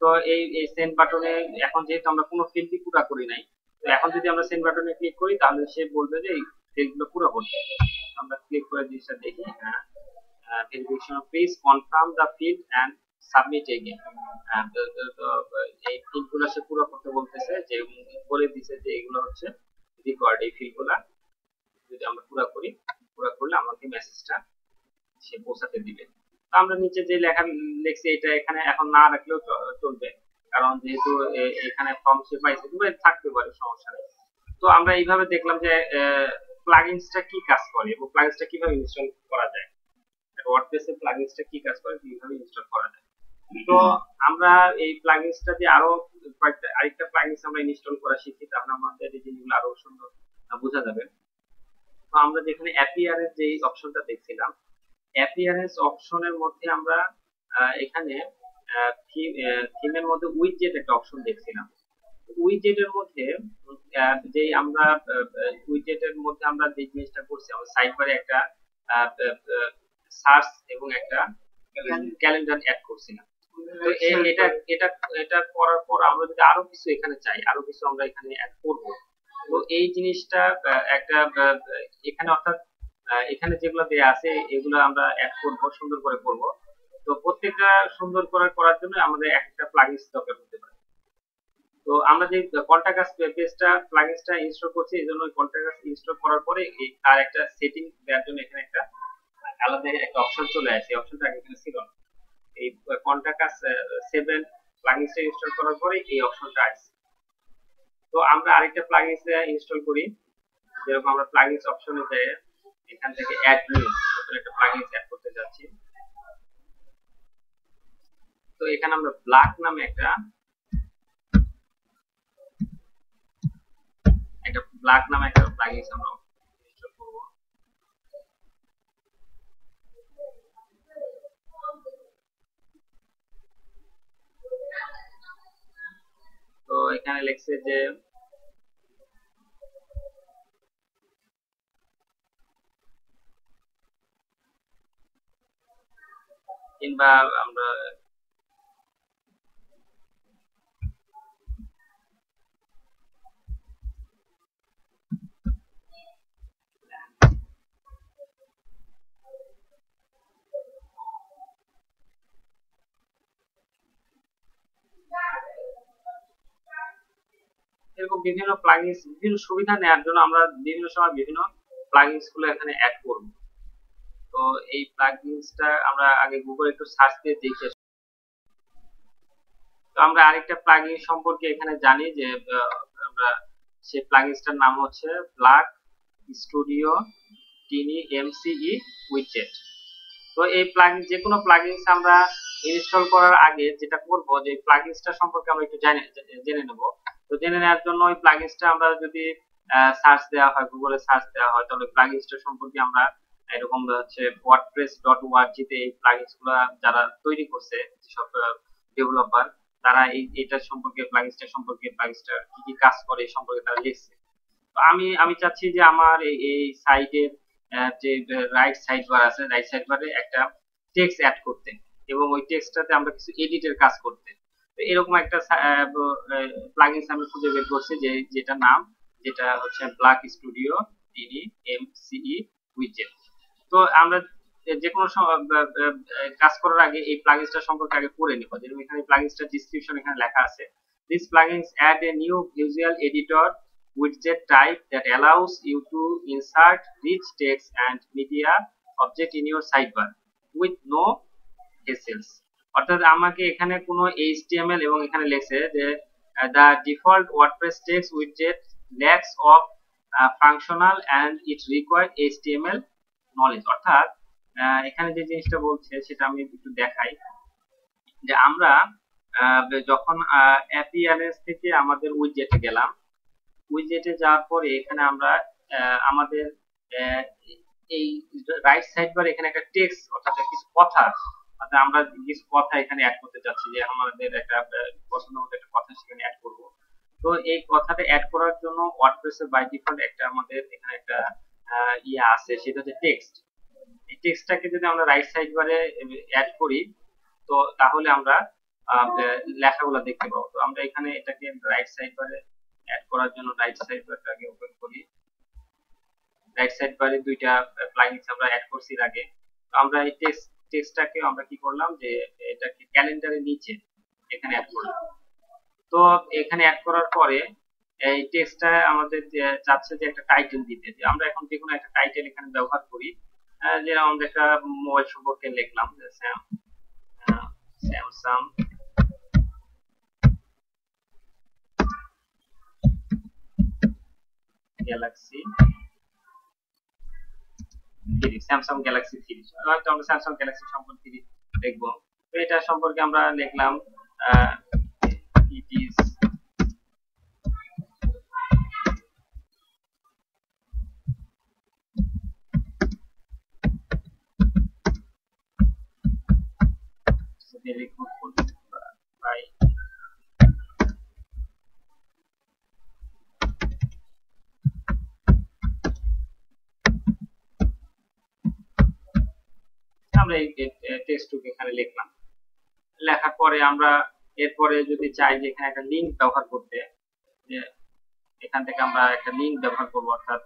[SPEAKER 1] তো এই এই সেন্ড বাটনে এখন যেহেতু আমরা কোনো ফিল্ডই পুরো করি নাই, তো এখন যদি আমরা সেন্ড বাটনে ক্লিক করি, তাহলে সে বলবে যে এই ফিল্ডগুলো পুরো করতে আমরা ক্লিক করে জিনিসটা দেখি হ্যাঁ। Verification please confirm the field and submit again এই ফিল্ডগুলো সে পুরো করতে বলতেছে, যে বলে দিছে যে এগুলো হচ্ছে রিকর্ড এই ফিল্ডগুলা যদি আমরা পুরো করি, পুরো করলে আমাকে মেসেজটা সে পৌঁছাতে দিবে। তো আমরা নিচে যে লেখা লিখছি, এটা এখানে এখন না রাখলেও চলবে। কারণ যেহেতু এখানে ফর্ম সে পাইছে থাকতে পারে, সমস্যা তো আমরা এইভাবে দেখলাম যে প্লাগইনসটা কি কাজ করে এবং প্লাগইনসটা কীভাবে ইনস্টল করা যায়? ওয়ার্ডপ্রেসে কি কাজ করে, কীভাবে ইনস্টল করা যায়? তো আমরা এই দিয়ে আরও কয়েকটা, আরেকটা প্লাগইনস আমরা ইনস্টল করা শিখি, তাহলে আমাদের এই জিনিসগুলো আরও সুন্দর বোঝা যাবে। তো আমরা যেখানে অ্যাপিয়ারেন্স যে অপশনটা দেখছিলাম অ্যাপিয়ারেন্স অপশনের মধ্যে আমরা এখানে থিমের মধ্যে উইজেট একটা অপশন দেখছিলাম। উইজেটের মধ্যে যে আমরা উইজেটের মধ্যে আমরা যে জিনিসটা করছি আমরা সাইডবারে একটা সার্চ এবং একটা ক্যালেন্ডার অ্যাড করছিলাম। এটা এটা এটা করার পর আমরা যদি আরও কিছু এখানে চাই আরও কিছু আমরা এখানে অ্যাড করব। তো এই জিনিসটা একটা এখানে অর্থাৎ এখানে যেগুলো দেয়া আছে, এগুলো আমরা অ্যাড করব সুন্দর করে করব। তো প্রত্যেকটা সুন্দর করে করার জন্য আমাদের একটা প্লাগইনস দরকার হতে পারে তো আমরা যে কন্টাক্ট পেজটা প্লাগইনসটা ইনস্টল করছি, এই জন্য কন্টাক্ট ইনস্টল করার পরে এই তার একটা সেটিং দেওয়ার জন্য এখানে একটা আলাদা একটা অপশন চলে আসে। এই অপশনটা আগে এখানে ছিল না। এই কন্টাক্ট সেভেন প্লাগইনসটা ইনস্টল করার পরে এই অপশনটা আসছে তো আমরা আরেকটা প্লাগইনস ইনস্টল করি। যেরকম আমরা প্লাগইনস অপশনে যাই এখান থেকে অ্যাড একটা প্লাগইনস অ্যাড করতে যাচ্ছি। তো এখানে আমরা ব্ল্যাক নামে একটা একটা ব্ল্যাক নামে একটা প্লাগইনস আমরা তো এখানে লিখছে যে কিংবা আমরা এরকম বিভিন্ন প্লাগইনস বিভিন্ন সুবিধা নেওয়ার জন্য আমরা বিভিন্ন সময় বিভিন্ন প্লাগইনসগুলো এখানে অ্যাড করব। তো এই প্লাগইনসটা আমরা আগে গুগল একটু সার্চ দিয়ে দেখে তো আমরা আরেকটা প্লাগইন সম্পর্কে এখানে জানি যে আমরা সেই প্লাগইনসটার নাম হচ্ছে ব্ল্যাক স্টুডিও টিনি এমসিই উইজেট তো এই প্লাগইন যে কোনো প্লাগইনস আমরা ইনস্টল করার আগে যেটা করব যে প্লাগইনসটা সম্পর্কে আমরা একটু জানে, জেনে নেব। তো জেনে নেওয়ার জন্য ওই প্লাগইনসটা আমরা যদি সার্চ দেওয়া হয় গুগলে সার্চ দেওয়া হয়, তাহলে প্লাগইনসটা সম্পর্কে আমরা এরকম হচ্ছে ওয়ার্ডপ্রেস ডট ওআরজি এই প্লাগইনসগুলা যারা তৈরি করছে, যেসব ডেভেলপার তারা এই এটা সম্পর্কে প্লাগইনসটা সম্পর্কে প্লাগইনসটা কি কি কাজ করে সম্পর্কে তারা লিখছে। তো আমি আমি চাচ্ছি যে আমার এই সাইডের যে রাইট সাইড বার আছে রাইট সাইড বারে একটা টেক্সট অ্যাড করতে এবং ওই টেক্সটটাতে আমরা কিছু এডিটের কাজ করতে। তো এরকম একটা প্লাগইনস আমি খুঁজে বের করছি যে যেটা নাম, যেটা হচ্ছে ব্ল্যাক স্টুডিও টিডি এমসিই উইজেট তো আমরা যে কোনো কাজ করার আগে এই প্লাগইনসটা সম্পর্কে আগে পড়ে নিব যেরকম এখানে প্লাগইনসটা ডেসক্রিপশন এখানে লেখা আছে this plugins add a new visual editor widget type that allows you to insert rich text and media object in your sidebar with no hassles অর্থাৎ আমাকে এখানে কোনো HTML এবং এখানে লেখছে যে the default WordPress text widget lacks of uh, functional and it requires HTML knowledge. অর্থাৎ এখানে যে জিনিসটা বলছে, সেটা আমি একটু দেখাই। যে আমরা যখন অ্যাপিয়ারেন্স থেকে আমাদের উইজেটে গেলাম উইজেটে যাওয়ার পরে এখানে আমরা আমাদের এই রাইট সাইড বার এখানে একটা টেক্সট অর্থাৎ কিছু কথা অর্থাৎ আমরা কিছু কথা এখানে অ্যাড করতে চাচ্ছি যে আমাদের একটা পছন্দ মতো একটা কথা সেখানে অ্যাড করব। তো এই কথাটা অ্যাড করার জন্য ওয়ার্ডপ্রেসে বাই ডিফল্ট একটা আমাদের এখানে একটা ইয়ে আছে, সেটা হচ্ছে টেক্সট এই টেক্সটটাকে যদি আমরা রাইট সাইড বারে অ্যাড করি, তো তাহলে আমরা লেখাগুলো দেখতে পাবো। তো আমরা এখানে এটাকে রাইট সাইড বারে অ্যাড করার জন্য রাইট সাইড বারটাকে ওপেন করি। রাইট সাইড বারে দুইটা প্লাগইনস আমরা অ্যাড করছি আগে। তো আমরা এই টেক্সট টেক্সটটাকে আমরা কি করলাম যে, এটাকে ক্যালেন্ডারের নিচে এখানে অ্যাড করলাম। তো এখানে অ্যাড করার পরে এই টেক্সটটা আমাদের চাচ্ছে যে একটা টাইটেল দিতে। যে আমরা এখন যে কোনো একটা টাইটেল এখানে ব্যবহার করি যেরকম একটা মোবাইল সম্পর্কে লিখলাম, যে Sam Samsung Galaxy Samsung Galaxy three হয়তো আমরা স্যামসাং গ্যালাক্সি সম্পর্কে দেখব। তো এটা সম্পর্কে আমরা লিখলাম it is very good by আমরা এই টেক্সটটুকু এখানে লিখলাম। লেখার পরে আমরা এরপরে যদি চাই যে এখানে একটা লিঙ্ক ব্যবহার করতে এখান থেকে আমরা একটা লিঙ্ক ব্যবহার করব, অর্থাৎ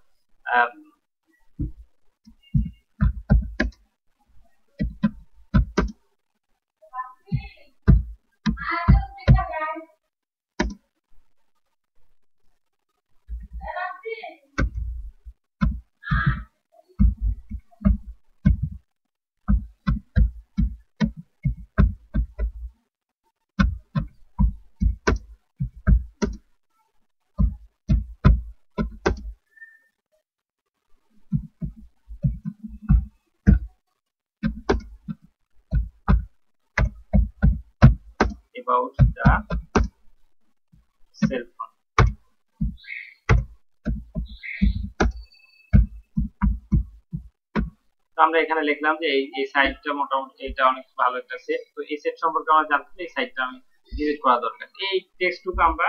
[SPEAKER 1] তো আমরা এখানে লিখলাম যে এই এই সাইটটা মোটামুটি এটা অনেক ভালো একটা সেট তো এই সেট সম্পর্কে আমরা জানতে এই সাইটটা আমি ডিলিট করা দরকার। এই টেক্সটটুকু আমরা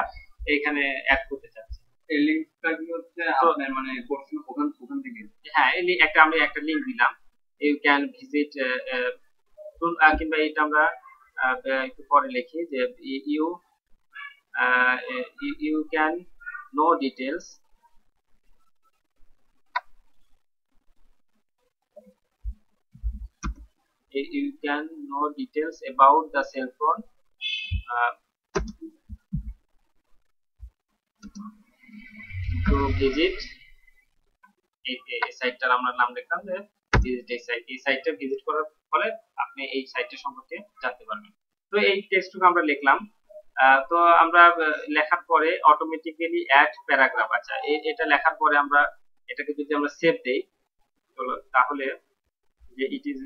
[SPEAKER 1] এখানে অ্যাড করতে চাচ্ছি।
[SPEAKER 3] এই লিংকটা কি হচ্ছে আপনার মানে কোর্সের ওখান ওখান থেকে?
[SPEAKER 1] হ্যাঁ এই একটা আমরা একটা লিংক দিলাম। ইউ ক্যান ভিজিট কিংবা এটা আমরা একটু পরে লিখি যে you you can know details you can know details about the cell phone. Uh, to visit সাইটটার আমরা নাম লিখলাম যে ভিজিট এই সাইট এই সাইটটা ভিজিট করার ফলে আপনি এই সাইটটা সম্পর্কে জানতে পারবেন। তো এই টেক্সটটুকু আমরা লিখলাম। তো আমরা লেখার পরে অটোমেটিক্যালি অ্যাড প্যারাগ্রাফ আচ্ছা এটা লেখার পরে আমরা এটাকে যদি আমরা সেভ দেই তাহলে যে it is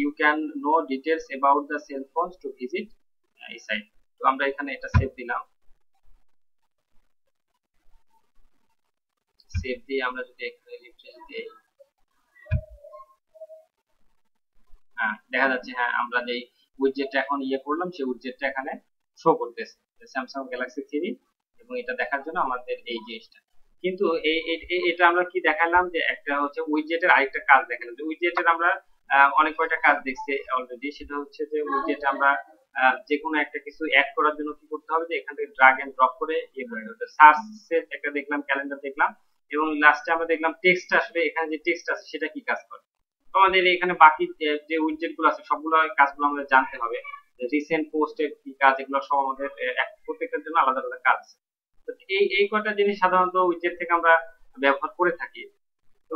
[SPEAKER 1] you can know details about the cell phones to visit এই সাইট তো আমরা এখানে এটা সেভ দিলাম। সেভ দিয়ে আমরা যদি এখানে রিফ্রেশ দিই হ্যাঁ দেখা যাচ্ছে হ্যাঁ আমরা যেই উইডজেটটা এখন ইয়ে করলাম, সেই উইডজেটটা এখানে শো করতেছে। স্যামসাং গ্যালাক্সি থ্রি এবং এটা দেখার জন্য আমাদের এই জিনিসটা। কিন্তু এই এটা আমরা কি দেখালাম যে একটা হচ্ছে উইডজেটের আরেকটা কাজ দেখালাম। যে উইডজেটের আমরা অনেক কয়টা কাজ দেখছি অলরেডি সেটা হচ্ছে যে উইডজেট আমরা যে কোনো একটা কিছু অ্যাড করার জন্য কি করতে হবে যে, এখান থেকে ড্রাগ এন্ড ড্রপ করে ইয়ে করে নিতে সার্চের একটা দেখলাম ক্যালেন্ডার দেখলাম, এবং লাস্টে আমরা দেখলাম টেক্সট আসলে এখানে যে টেক্সট আছে, সেটা কি কাজ করে? আমাদের এখানে বাকি যে উইডজেটগুলো আছে, সবগুলো কাজগুলো আমাদের জানতে হবে রিসেন্ট পোস্টের কি কাজ, এগুলো সব আমাদের প্রত্যেকটার জন্য আলাদা আলাদা কাজ এই এই কয়টা জিনিস সাধারণত উইডজেট থেকে আমরা ব্যবহার করে থাকি। তো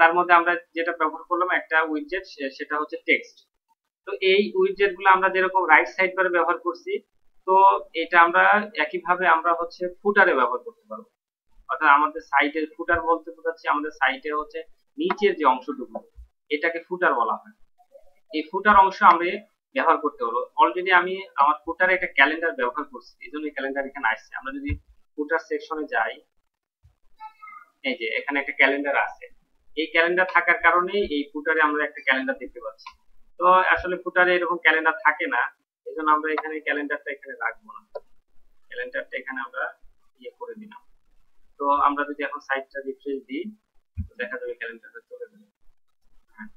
[SPEAKER 1] তার মধ্যে আমরা যেটা ব্যবহার করলাম একটা উইডজেট সেটা হচ্ছে টেক্সট তো এই উইডজেটগুলো আমরা যেরকম রাইট সাইড বারে ব্যবহার করছি, তো এটা আমরা একইভাবে আমরা হচ্ছে ফুটারে ব্যবহার করতে পারব। অর্থাৎ আমাদের সাইটে ফুটার বলতে বোঝাচ্ছি, আমাদের সাইটে হচ্ছে নিচের যে অংশটুকু, এটাকে ফুটার বলা হয়। এই ফুটার অংশ আমরা ব্যবহার করতে হলো অলরেডি আমি আমার ফুটারে একটা ক্যালেন্ডার ব্যবহার করছি, এই জন্য ক্যালেন্ডার এখানে আসছে। আমরা যদি ফুটার সেকশনে যাই এই যে, এখানে একটা ক্যালেন্ডার আছে। এই ক্যালেন্ডার থাকার কারণে এই ফুটারে আমরা একটা ক্যালেন্ডার দেখতে পাচ্ছি। তো আসলে ফুটারে এরকম ক্যালেন্ডার থাকে না এই জন্য আমরা এখানে ক্যালেন্ডারটা এখানে রাখব না। ক্যালেন্ডারটা এখানে আমরা ইয়ে করে দিলাম। তো আমরা যদি এখন সাইটটা রিফ্রেশ দিই দেখা যাবে ক্যালেন্ডারটা চলে যাবে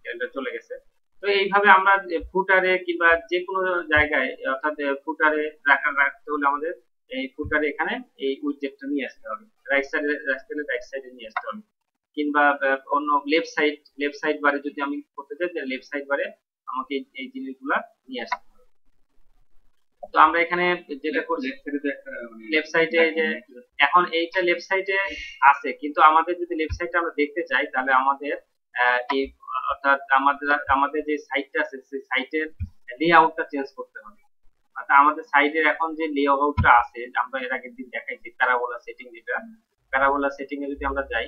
[SPEAKER 1] ক্যালেন্ডার চলে গেছে। তো এইভাবে আমরা ফুটারে কিংবা যে কোনো জায়গায়, অর্থাৎ ফুটারে রাখা, রাখতে হলে আমাদের এই ফুটারে এখানে এই উইডজেটটা নিয়ে আসতে হবে। রাইট সাইডে রাখতে হলে রাইট সাইডে নিয়ে আসতে হবে। কিংবা অন্য লেফট সাইড লেফট সাইড বারে যদি আমি করতে চাই লেফট সাইড বারে আমাকে এই- জিনিসগুলা নিয়ে আসতে হবে। তো আমরা এখানে যেটা করছি
[SPEAKER 3] লেফট সাইডে তো একটা মানে
[SPEAKER 1] লেফট সাইডে যে এখন এইটা লেফট সাইডে আছে কিন্তু আমাদের যদি লেফট সাইডটা আমরা দেখতে চাই তাহলে আমাদের এই অর্থাৎ আমাদের আমাদের যে সাইটটা আছে সেই সাইটের লেআউটটা চেঞ্জ করতে হবে। অর্থাৎ আমাদের সাইডের এখন যে লেআউটটা আছে আমরা এর আগের দিন দেখাইছি প্যারাবোলা সেটিং যেটা। প্যারাবোলা সেটিং এ যদি আমরা যাই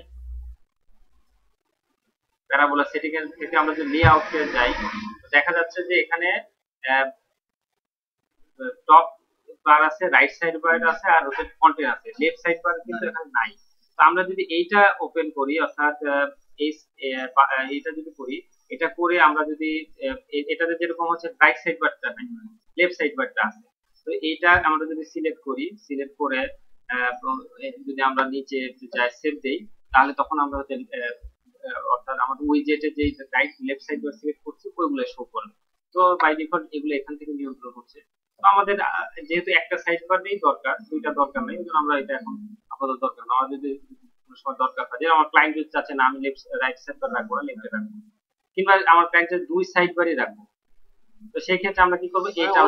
[SPEAKER 1] প্যারাবোলা সেটিং এর থেকে আমরা যদি লেআউটে যাই দেখা যাচ্ছে যে এখানে টপ বার আছে রাইট সাইড বার আছে, আর হচ্ছে কন্টেন্ট আছে। লেফট সাইড বার কিন্তু এখানে নাই। তো আমরা যদি এইটা ওপেন করি, অর্থাৎ এই এইটা যদি করি, এটা করে আমরা যদি এটাতে যেরকম হচ্ছে রাইট সাইড বারটা নাই। লেফট সাইড বারটা আছে। তো এইটা আমরা যদি সিলেক্ট করি সিলেক্ট করে যদি আমরা নিচে যাই সেভ দেই, তাহলে তখন আমরা হচ্ছে অর্থাৎ আমাদের উইজেটে যে right left side bar select করছি ওইগুলো শো করবে তো বাই ডিফল্ট এগুলো এখান থেকে নিয়ন্ত্রণ হচ্ছে তো আমাদের যেহেতু একটা সাইড বার নেই দরকার, দুইটা দরকার নেই আমরা এটা এখন আপাতত দরকার না আমাদের যদি কোনো সময় দরকার হয় যেমন আমার ক্লায়েন্ট যদি চাচ্ছে না, আমি লেফট রাইট সাইড বার রাখব না লেফটে রাখব। কিংবা আমার ক্লায়েন্টের দুই সাইড বারই রাখব তো সেই ক্ষেত্রে আমরা কি করব এটা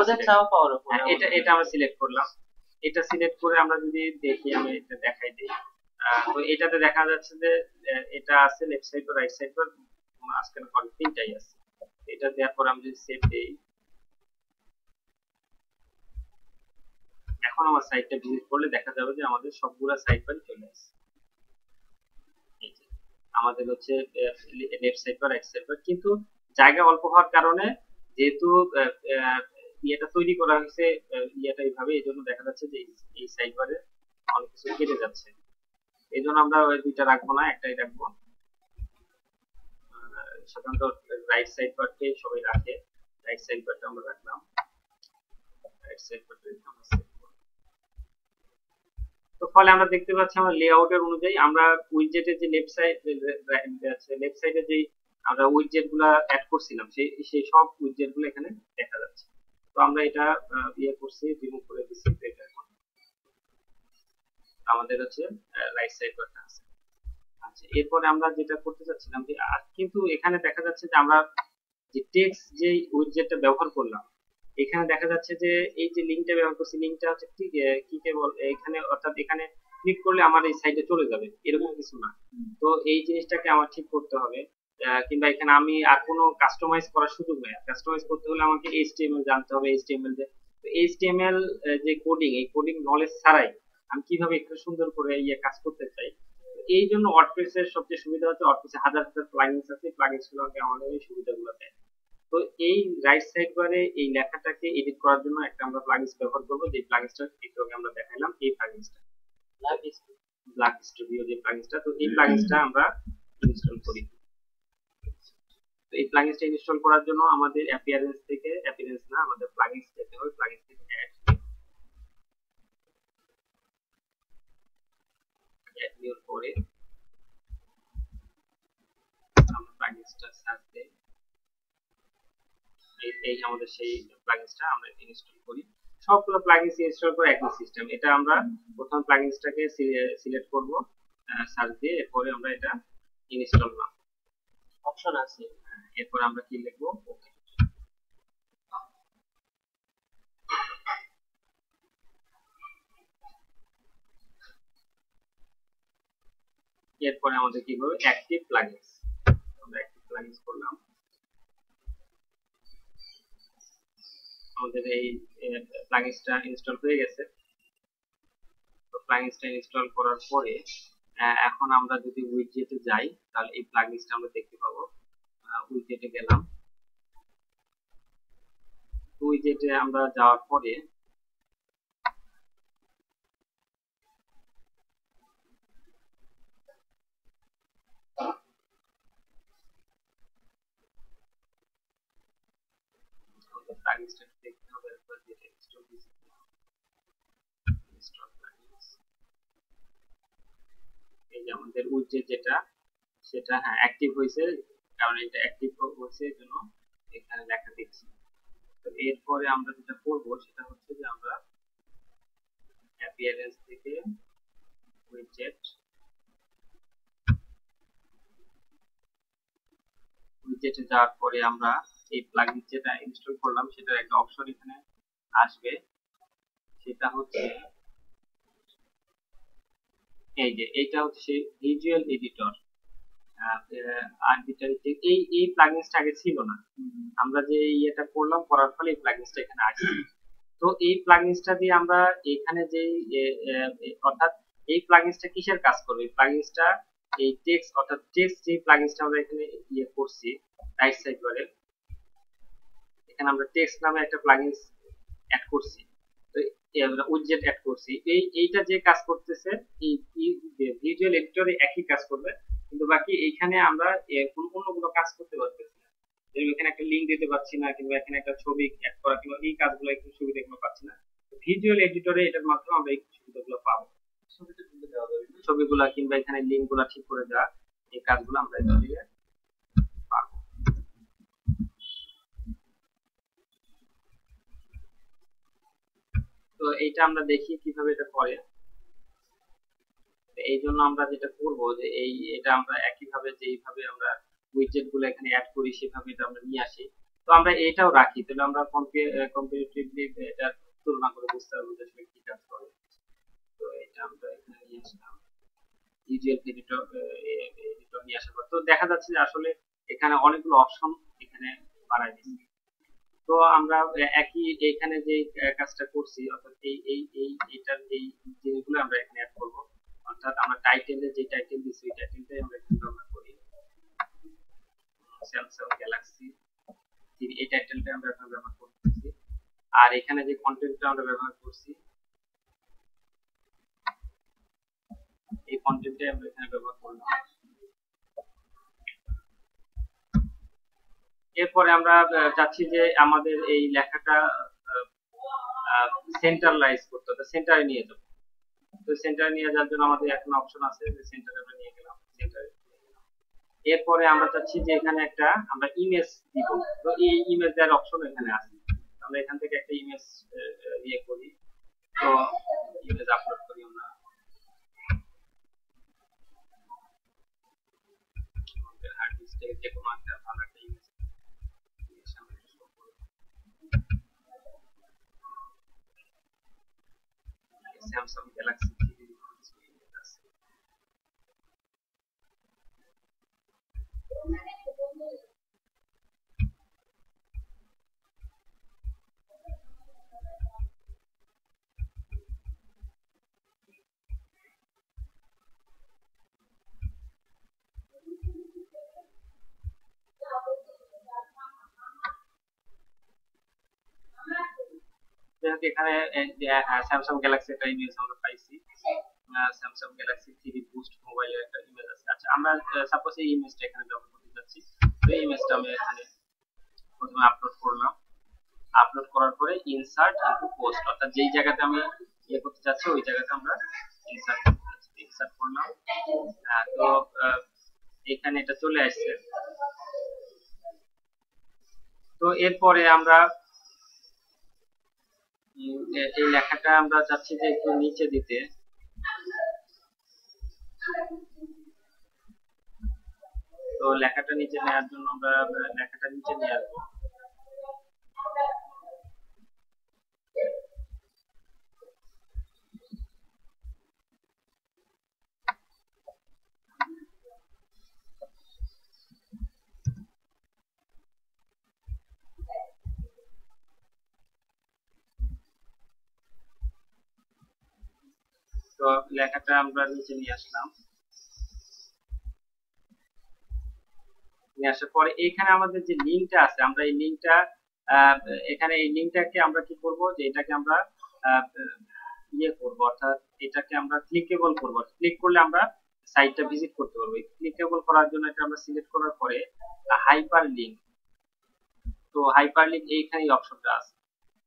[SPEAKER 2] পাওয়ার উপর
[SPEAKER 1] হ্যাঁ, এটা এটা আমরা সিলেক্ট করলাম। এটা সিলেক্ট করে আমরা যদি দেখি আমি এটা দেখাই দিই। তো এটাতে দেখা যাচ্ছে যে এটা আছে লেফট সাইড বা রাইট সাইড বা মাঝখানে কল তিনটাই আছে। এটা দেওয়ার পর আমি যদি সেভ দেই এখন আমার সাইটটা ভিজিট করলে দেখা যাবে যে আমাদের সবগুলা সাইট বাই চলে আসছে। আমাদের হচ্ছে লেফট সাইড বা রাইট সাইড কিন্তু জায়গা অল্প হওয়ার কারণে যেহেতু ইয়েটা তৈরি করা হয়েছে ইয়েটা এইভাবে, এই জন্য দেখা যাচ্ছে যে এই- এই সাইড বারে অনেক কিছু কেটে যাচ্ছে। এই জন্য আমরা দুইটা রাখব না, একটাই রাখব। সাধারণত রাইট সাইড বারকে সবাই রাখে রাইট সাইড বারটা আমরা রাখলাম। রাইট সাইড করলাম। তো ফলে আমরা দেখতে পাচ্ছি, আমরা লেআউটের অনুযায়ী আমরা উইজেটের যে লেফট সাইড লেফট সাইডে যে আমরা উইজেটগুলা অ্যাড করছিলাম সেই সেই সব উইজেটগুলো এখানে দেখা যাচ্ছে। তো আমরা এটা ইয়ে করছি রিমুভ করে দিচ্ছি এটা এখন আমাদের হচ্ছে রাইট সাইড বারটা আছে। আচ্ছা এরপরে আমরা যেটা করতে চাচ্ছিলাম যে আর কিন্তু এখানে দেখা যাচ্ছে যে আমরা যে টেক্সট যে উইজেটটা ব্যবহার করলাম এখানে দেখা যাচ্ছে যে এই যে লিঙ্কটা ব্যবহার করছি লিঙ্কটা হচ্ছে ঠিক কি কেবল এখানে অর্থাৎ এখানে ক্লিক করলে আমার এই সাইডে চলে যাবে এরকম কিছু না। তো এই জিনিসটাকে আমার ঠিক করতে হবে। কিংবা এখানে আমি আর কোনো কাস্টমাইজ করার সুযোগ নেই। কাস্টমাইজ করতে হলে আমাকে এইচটিএমএল জানতে হবে এইচটিএমএল যে এইচটিএমএল যে কোডিং এই কোডিং নলেজ ছাড়াই আমি কীভাবে একটু সুন্দর করে ইয়ে কাজ করতে চাই? এই জন্য ওয়ার্ডপ্রেস এর সবচেয়ে সুবিধা হচ্ছে ওয়ার্ডপ্রেসে হাজার হাজার প্লাগইনস আছে প্লাগইনস গুলোকে আমাদের এই সুবিধাগুলো দেয়। তো এই রাইট সাইড বারে এই লেখাটাকে এডিট করার জন্য একটা আমরা প্লাগইনস ব্যবহার করব যে প্লাগইনসটা একটু আগে আমরা দেখাইলাম এই প্লাগইনসটা ব্ল্যাক স্টুডিও যে প্লাগইনসটা তো এই প্লাগইনসটা আমরা ইনস্টল করি। এই প্লাগইনসটা ইনস্টল করার জন্য আমাদের অ্যাপিয়ারেন্স থেকে অ্যাপিয়ারেন্স না, আমাদের প্লাগইনস যেতে হবে প্লাগইনস থেকে অ্যাড অ্যাড পরে আমরা দেই এই আমাদের সেই প্লাগইনসটা আমরা ইনস্টল করি। সবগুলো প্লাগইনস ইনস্টল করে একই সিস্টেম এটা আমরা প্রথম প্লাগইনসটাকে সিলেক্ট করব সার্চ দিয়ে এরপরে আমরা এটা ইনস্টল নাও
[SPEAKER 2] অপশন আছে,
[SPEAKER 1] এরপর আমরা কি লিখব? ওকে এরপরে আমাদের কি হবে? অ্যাক্টিভ প্লাগইনস আমরা অ্যাক্টিভ প্লাগইনস করলাম। আমাদের এই প্লাগইনসটা ইনস্টল হয়ে গেছে। তো প্লাগইনসটা ইনস্টল করার পরে এখন আমরা যদি উইডজেটে যাই, তাহলে এই প্লাগইনসটা আমরা দেখতে পাবো। উইডজেটে গেলাম। উইডজেটে আমরা যাওয়ার পরে দেখতে হবে ইনস্টল হয়েছে ইনস্টল প্লাগইনস এই যে আমাদের উইডজেট যেটা, সেটা হ্যাঁ অ্যাক্টিভ হয়েছে, কারণ এটা অ্যাক্টিভ হয়েছে এই জন্য এখানে লেখা দিচ্ছি তো এরপরে আমরা যেটা করব, সেটা হচ্ছে যে আমরা অ্যাপিয়ারেন্স থেকে উইডজেট উইডজেটে যাওয়ার পরে আমরা এই প্লাগইন যেটা ইনস্টল করলাম, সেটার একটা অপশন এখানে আসবে। সেটা হচ্ছে এই যে, এইটা হচ্ছে ভিজুয়াল এডিটর আরবিটারি এই এই প্লাগইনসটা আগে ছিল না। আমরা যে ইয়েটা করলাম, করার ফলে এই প্লাগইনসটা এখানে আসছে। তো এই প্লাগইনসটা দিয়ে আমরা এখানে যে অর্থাৎ এই প্লাগইনসটা কিসের কাজ করবে? এই প্লাগইনসটা এই টেক্সট অর্থাৎ টেক্সট যে প্লাগইনসটা আমরা এখানে ইয়ে করছি রাইট সাইড বারে এখানে আমরা টেক্সট নামে একটা প্লাগইনস অ্যাড করছি। তো উইজেট অ্যাড করছি, এই, এইটা যে কাজ করতেছে, এই ভিজুয়াল এডিটরে একই কাজ করবে, কিন্তু বাকি আমরা কাজ করতে পারতেছি না। যেমন এখানে একটা লিঙ্ক দিতে পারছি না, কিংবা এখানে একটা ছবি অ্যাড করা, কিংবা এই কাজগুলো একটু সুবিধা এগুলো পাচ্ছি না। ভিজুয়াল এডিটরে এটার মাধ্যমে আমরা এই সুবিধাগুলো পাবো। ছবিগুলা কিংবা এখানে লিঙ্কগুলা ঠিক করে দেওয়া, এই কাজগুলো আমরা এখান থেকে পাবো তো এইটা আমরা দেখি কীভাবে এটা করে এই জন্য আমরা যেটা করব যে এই এটা আমরা একইভাবে যেইভাবে আমরা উইজেটগুলো এখানে অ্যাড করি সেভাবে এটা আমরা নিয়ে আসি তো আমরা এটাও রাখি তাহলে আমরা কম্পারেটিভলি এটা তুলনা করে বুঝতে পারব যে আসলে কি কাজ করে তো এটা আমরা এখানে নিয়ে আসলাম ভিজুয়াল এডিটর এডিটর নিয়ে আসার পর তো দেখা যাচ্ছে যে আসলে এখানে অনেকগুলো অপশন এখানে বাড়াই দিচ্ছি তো আমরা একই এখানে যে কাজটা করছি, অর্থাৎ এই এই এই, এটার এই জিনিসগুলো আমরা এখানে অ্যাড করব। অর্থাৎ আমরা টাইটেলে যে টাইটেল দিচ্ছি ওই টাইটেলটাই আমরা এখানে ব্যবহার করি। স্যামসাং গ্যালাক্সি এই টাইটেলটা আমরা এখানে ব্যবহার করতেছি। আর এখানে যে কন্টেন্টটা আমরা ব্যবহার করছি, এই কন্টেন্টটাই আমরা এখানে ব্যবহার করলাম এরপরে আমরা চাচ্ছি যে আমাদের এই লেখাটা সেন্টারলাইজ করতে হবে সেন্টারে নিয়ে যাব। তো সেন্টারে নিয়ে যাওয়ার জন্য আমাদের এখন অপশন আছে যে সেন্টারে আমরা নিয়ে গেলাম সেন্টারে এরপরে আমরা চাচ্ছি যে এখানে একটা আমরা ইমেজ দিব। তো এই ইমেজ দেওয়ার অপশন এখানে আছে। আমরা এখান থেকে একটা ইমেজ ইয়ে করি। তো ইমেজ আপলোড করি আমরা। হার্ড ডিস্কে যে কোনো একটা ভালো একটা ইমেজ Samsung Galaxy TV যেহেতু এখানে স্যামসাং গ্যালাক্সি একটা ইমেজ আমরা পাইছি। স্যামসাং গ্যালাক্সি থ্রি বুস্ট মোবাইলের একটা ইমেজ আছে। আচ্ছা আমরা সাপোজ এই ইমেজটা এখানে ব্যবহার করতে যাচ্ছি। তো এই ইমেজটা আমি এখানে প্রথমে আপলোড করলাম। আপলোড করার পরে ইনসার্ট ইনটু পোস্ট অর্থাৎ যেই জায়গাতে আমি ইয়ে করতে চাচ্ছি ওই জায়গাতে আমরা ইনসার্ট ইনসার্ট করলাম। তো এখানে এটা চলে আসছে। তো এরপরে আমরা এই লেখাটা আমরা চাচ্ছি যে একটু নিচে দিতে। তো লেখাটা নিচে নেওয়ার জন্য আমরা, লেখাটা নিচে নিয়ে আসব। তো লেখাটা আমরা নিচে নিয়ে আসলাম। নিয়ে আসার পরে এখানে আমাদের যে লিঙ্কটা আছে, আমরা এই লিঙ্কটা এখানে এই লিঙ্কটাকে আমরা কি করব? যে এটাকে আমরা ইয়ে করব, অর্থাৎ এটাকে আমরা ক্লিকেবল করব। ক্লিক করলে আমরা সাইটটা ভিজিট করতে পারব। ক্লিকেবল করার জন্য এটা আমরা সিলেক্ট করার পরে হাইপার লিঙ্ক তো হাইপার লিঙ্ক এইখানে এই অপশনটা আছে।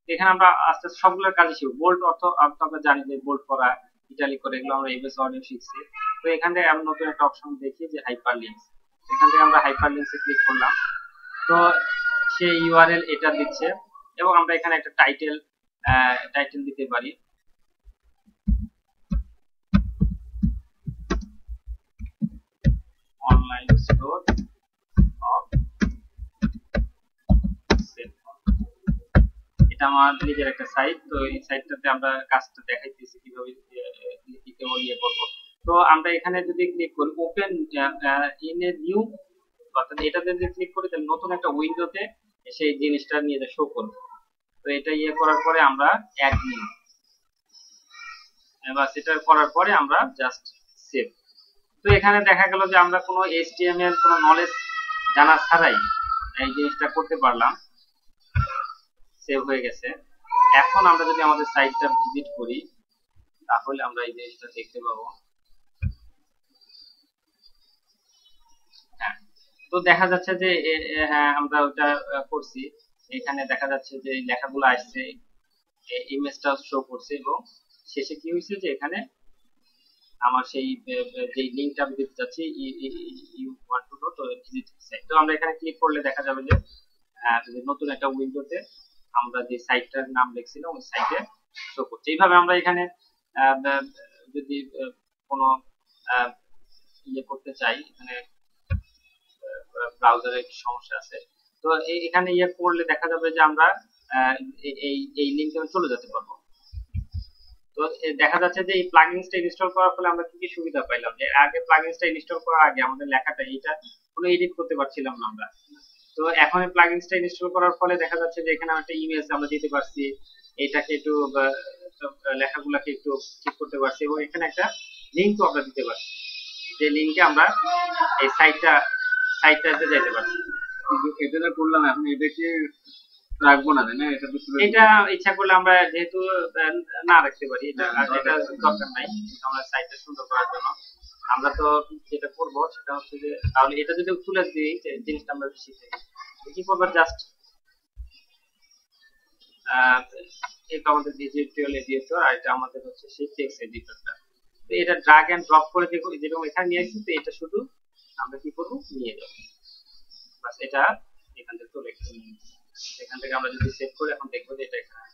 [SPEAKER 1] এখানে আমরা আস্তে আস্তে সবগুলোর কাজে বোল্ট অর্থ আমরা জানি যে বোল্ট করা ইটালি করে এগুলো আমরা এমএস ওয়ার্ডে শিখছি। তো এখান থেকে আমরা নতুন একটা অপশন দেখি যে হাইপার লিঙ্কস এখান থেকে আমরা হাইপার লিঙ্কসে ক্লিক করলাম। তো সেই ইউআরএল এটা দিচ্ছে এবং আমরা এখানে একটা টাইটেল টাইটেল দিতে পারি। অনলাইন স্টোর এটা আমার নিজের একটা সাইট তো এই সাইটটাতে আমরা কাজটা দেখাইতেছি কীভাবে কেমন ইয়ে করব। তো আমরা এখানে যদি ক্লিক করি ওপেন ইন এ নিউ অর্থাৎ এটাতে যদি ক্লিক করি, তাহলে নতুন একটা উইন্ডোতে সেই জিনিসটা নিয়ে শো করবে। তো এটা ইয়ে করার পরে আমরা অ্যাড সেটা করার পরে আমরা জাস্ট সেভ তো এখানে দেখা গেল যে আমরা কোনো কোনো নলেজ জানা ছাড়াই এই জিনিসটা করতে পারলাম। সেভ হয়ে গেছে। এখন আমরা যদি আমাদের সাইটটা ভিজিট করি তাহলে আমরা এই জিনিসটা দেখতে পাবো। হ্যাঁ তো দেখা যাচ্ছে যে হ্যাঁ আমরা ওটা করছি। এখানে দেখা যাচ্ছে যে লেখাগুলো আসছে ইমেজটা শো করছে এবং শেষে কি হয়েছে যে এখানে আমার সেই যে লিংকটা আমি দিতে চাচ্ছি ইউ ওয়ান্ট টু সাইট তো আমরা এখানে ক্লিক করলে দেখা যাবে যে নতুন একটা উইন্ডোতে আমরা যে সাইটটার নাম লিখছিলাম ওই সাইটে শো করছে। এইভাবে আমরা এখানে যদি কোনো ইয়ে করতে চাই এখানে ব্রাউজারে সমস্যা আছে। তো এখানে ইয়ে করলে দেখা যাবে যে আমরা এই এই লিংকে চলে যেতে পারব। তো দেখা যাচ্ছে যে এই প্লাগইনসটা ইনস্টল করার ফলে আমরা কি কি সুবিধা পাইলাম? যে আগে প্লাগইনসটা ইনস্টল করার আগে আমাদের লেখাটা এটা কোনো এডিট করতে পারছিলাম না আমরা। তো এখন এই প্লাগইনসটা ইনস্টল করার ফলে দেখা যাচ্ছে যে এখানে একটা ইমেজ আমরা দিতে পারছি। এটাকে একটু লেখাগুলোকে একটু ঠিক করতে পারছি এবং এখানে একটা লিংকও আমরা দিতে পারছি। যে লিংকে আমরা এই সাইটটা সাইটটাতে যাইতে পারছি।
[SPEAKER 3] এটা করলাম এখন এটাকে রাখব না না? এটা
[SPEAKER 1] এটা ইচ্ছা করলে আমরা যেহেতু না রাখতে পারি এটা এটা দরকার নাই। আমরা সাইটটা সুন্দর করার জন্য। আমরা তো যেটা করব সেটা হচ্ছে যে তাহলে এটা যদি তুলে দিই জিনিসটা আমরা শিখে কি করব? জাস্ট এটা আমাদের ডিজিটাল এডিটর আর এটা আমাদের হচ্ছে সেই টেক্সট এডিটরটা তো এটা এন্ড ড্রপ করে দেখো যেরকম এখানে নিয়ে আসছি, তো এটা শুধু আমরা কি করব? নিয়ে যাব। বাস এটা এখান থেকে এখান থেকে আমরা যদি সেভ করি, এখন দেখব যে এটা এখানে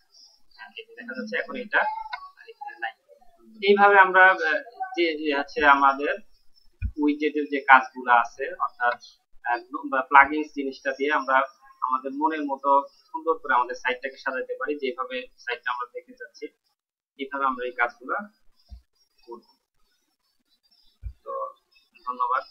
[SPEAKER 1] হ্যাঁ এটা দেখা যাচ্ছে এখন এটা এখানে নাই। এইভাবে আমরা যে হচ্ছে আমাদের উইজেটের যে কাজগুলো আছে, অর্থাৎ প্লাগইনস জিনিসটা দিয়ে আমরা আমাদের মনের মতো সুন্দর করে আমাদের সাইটটাকে সাজাতে পারি, যেভাবে সাইটটা আমরা দেখতে যাচ্ছি এইভাবে আমরা এই কাজগুলো করব। তো, ধন্যবাদ।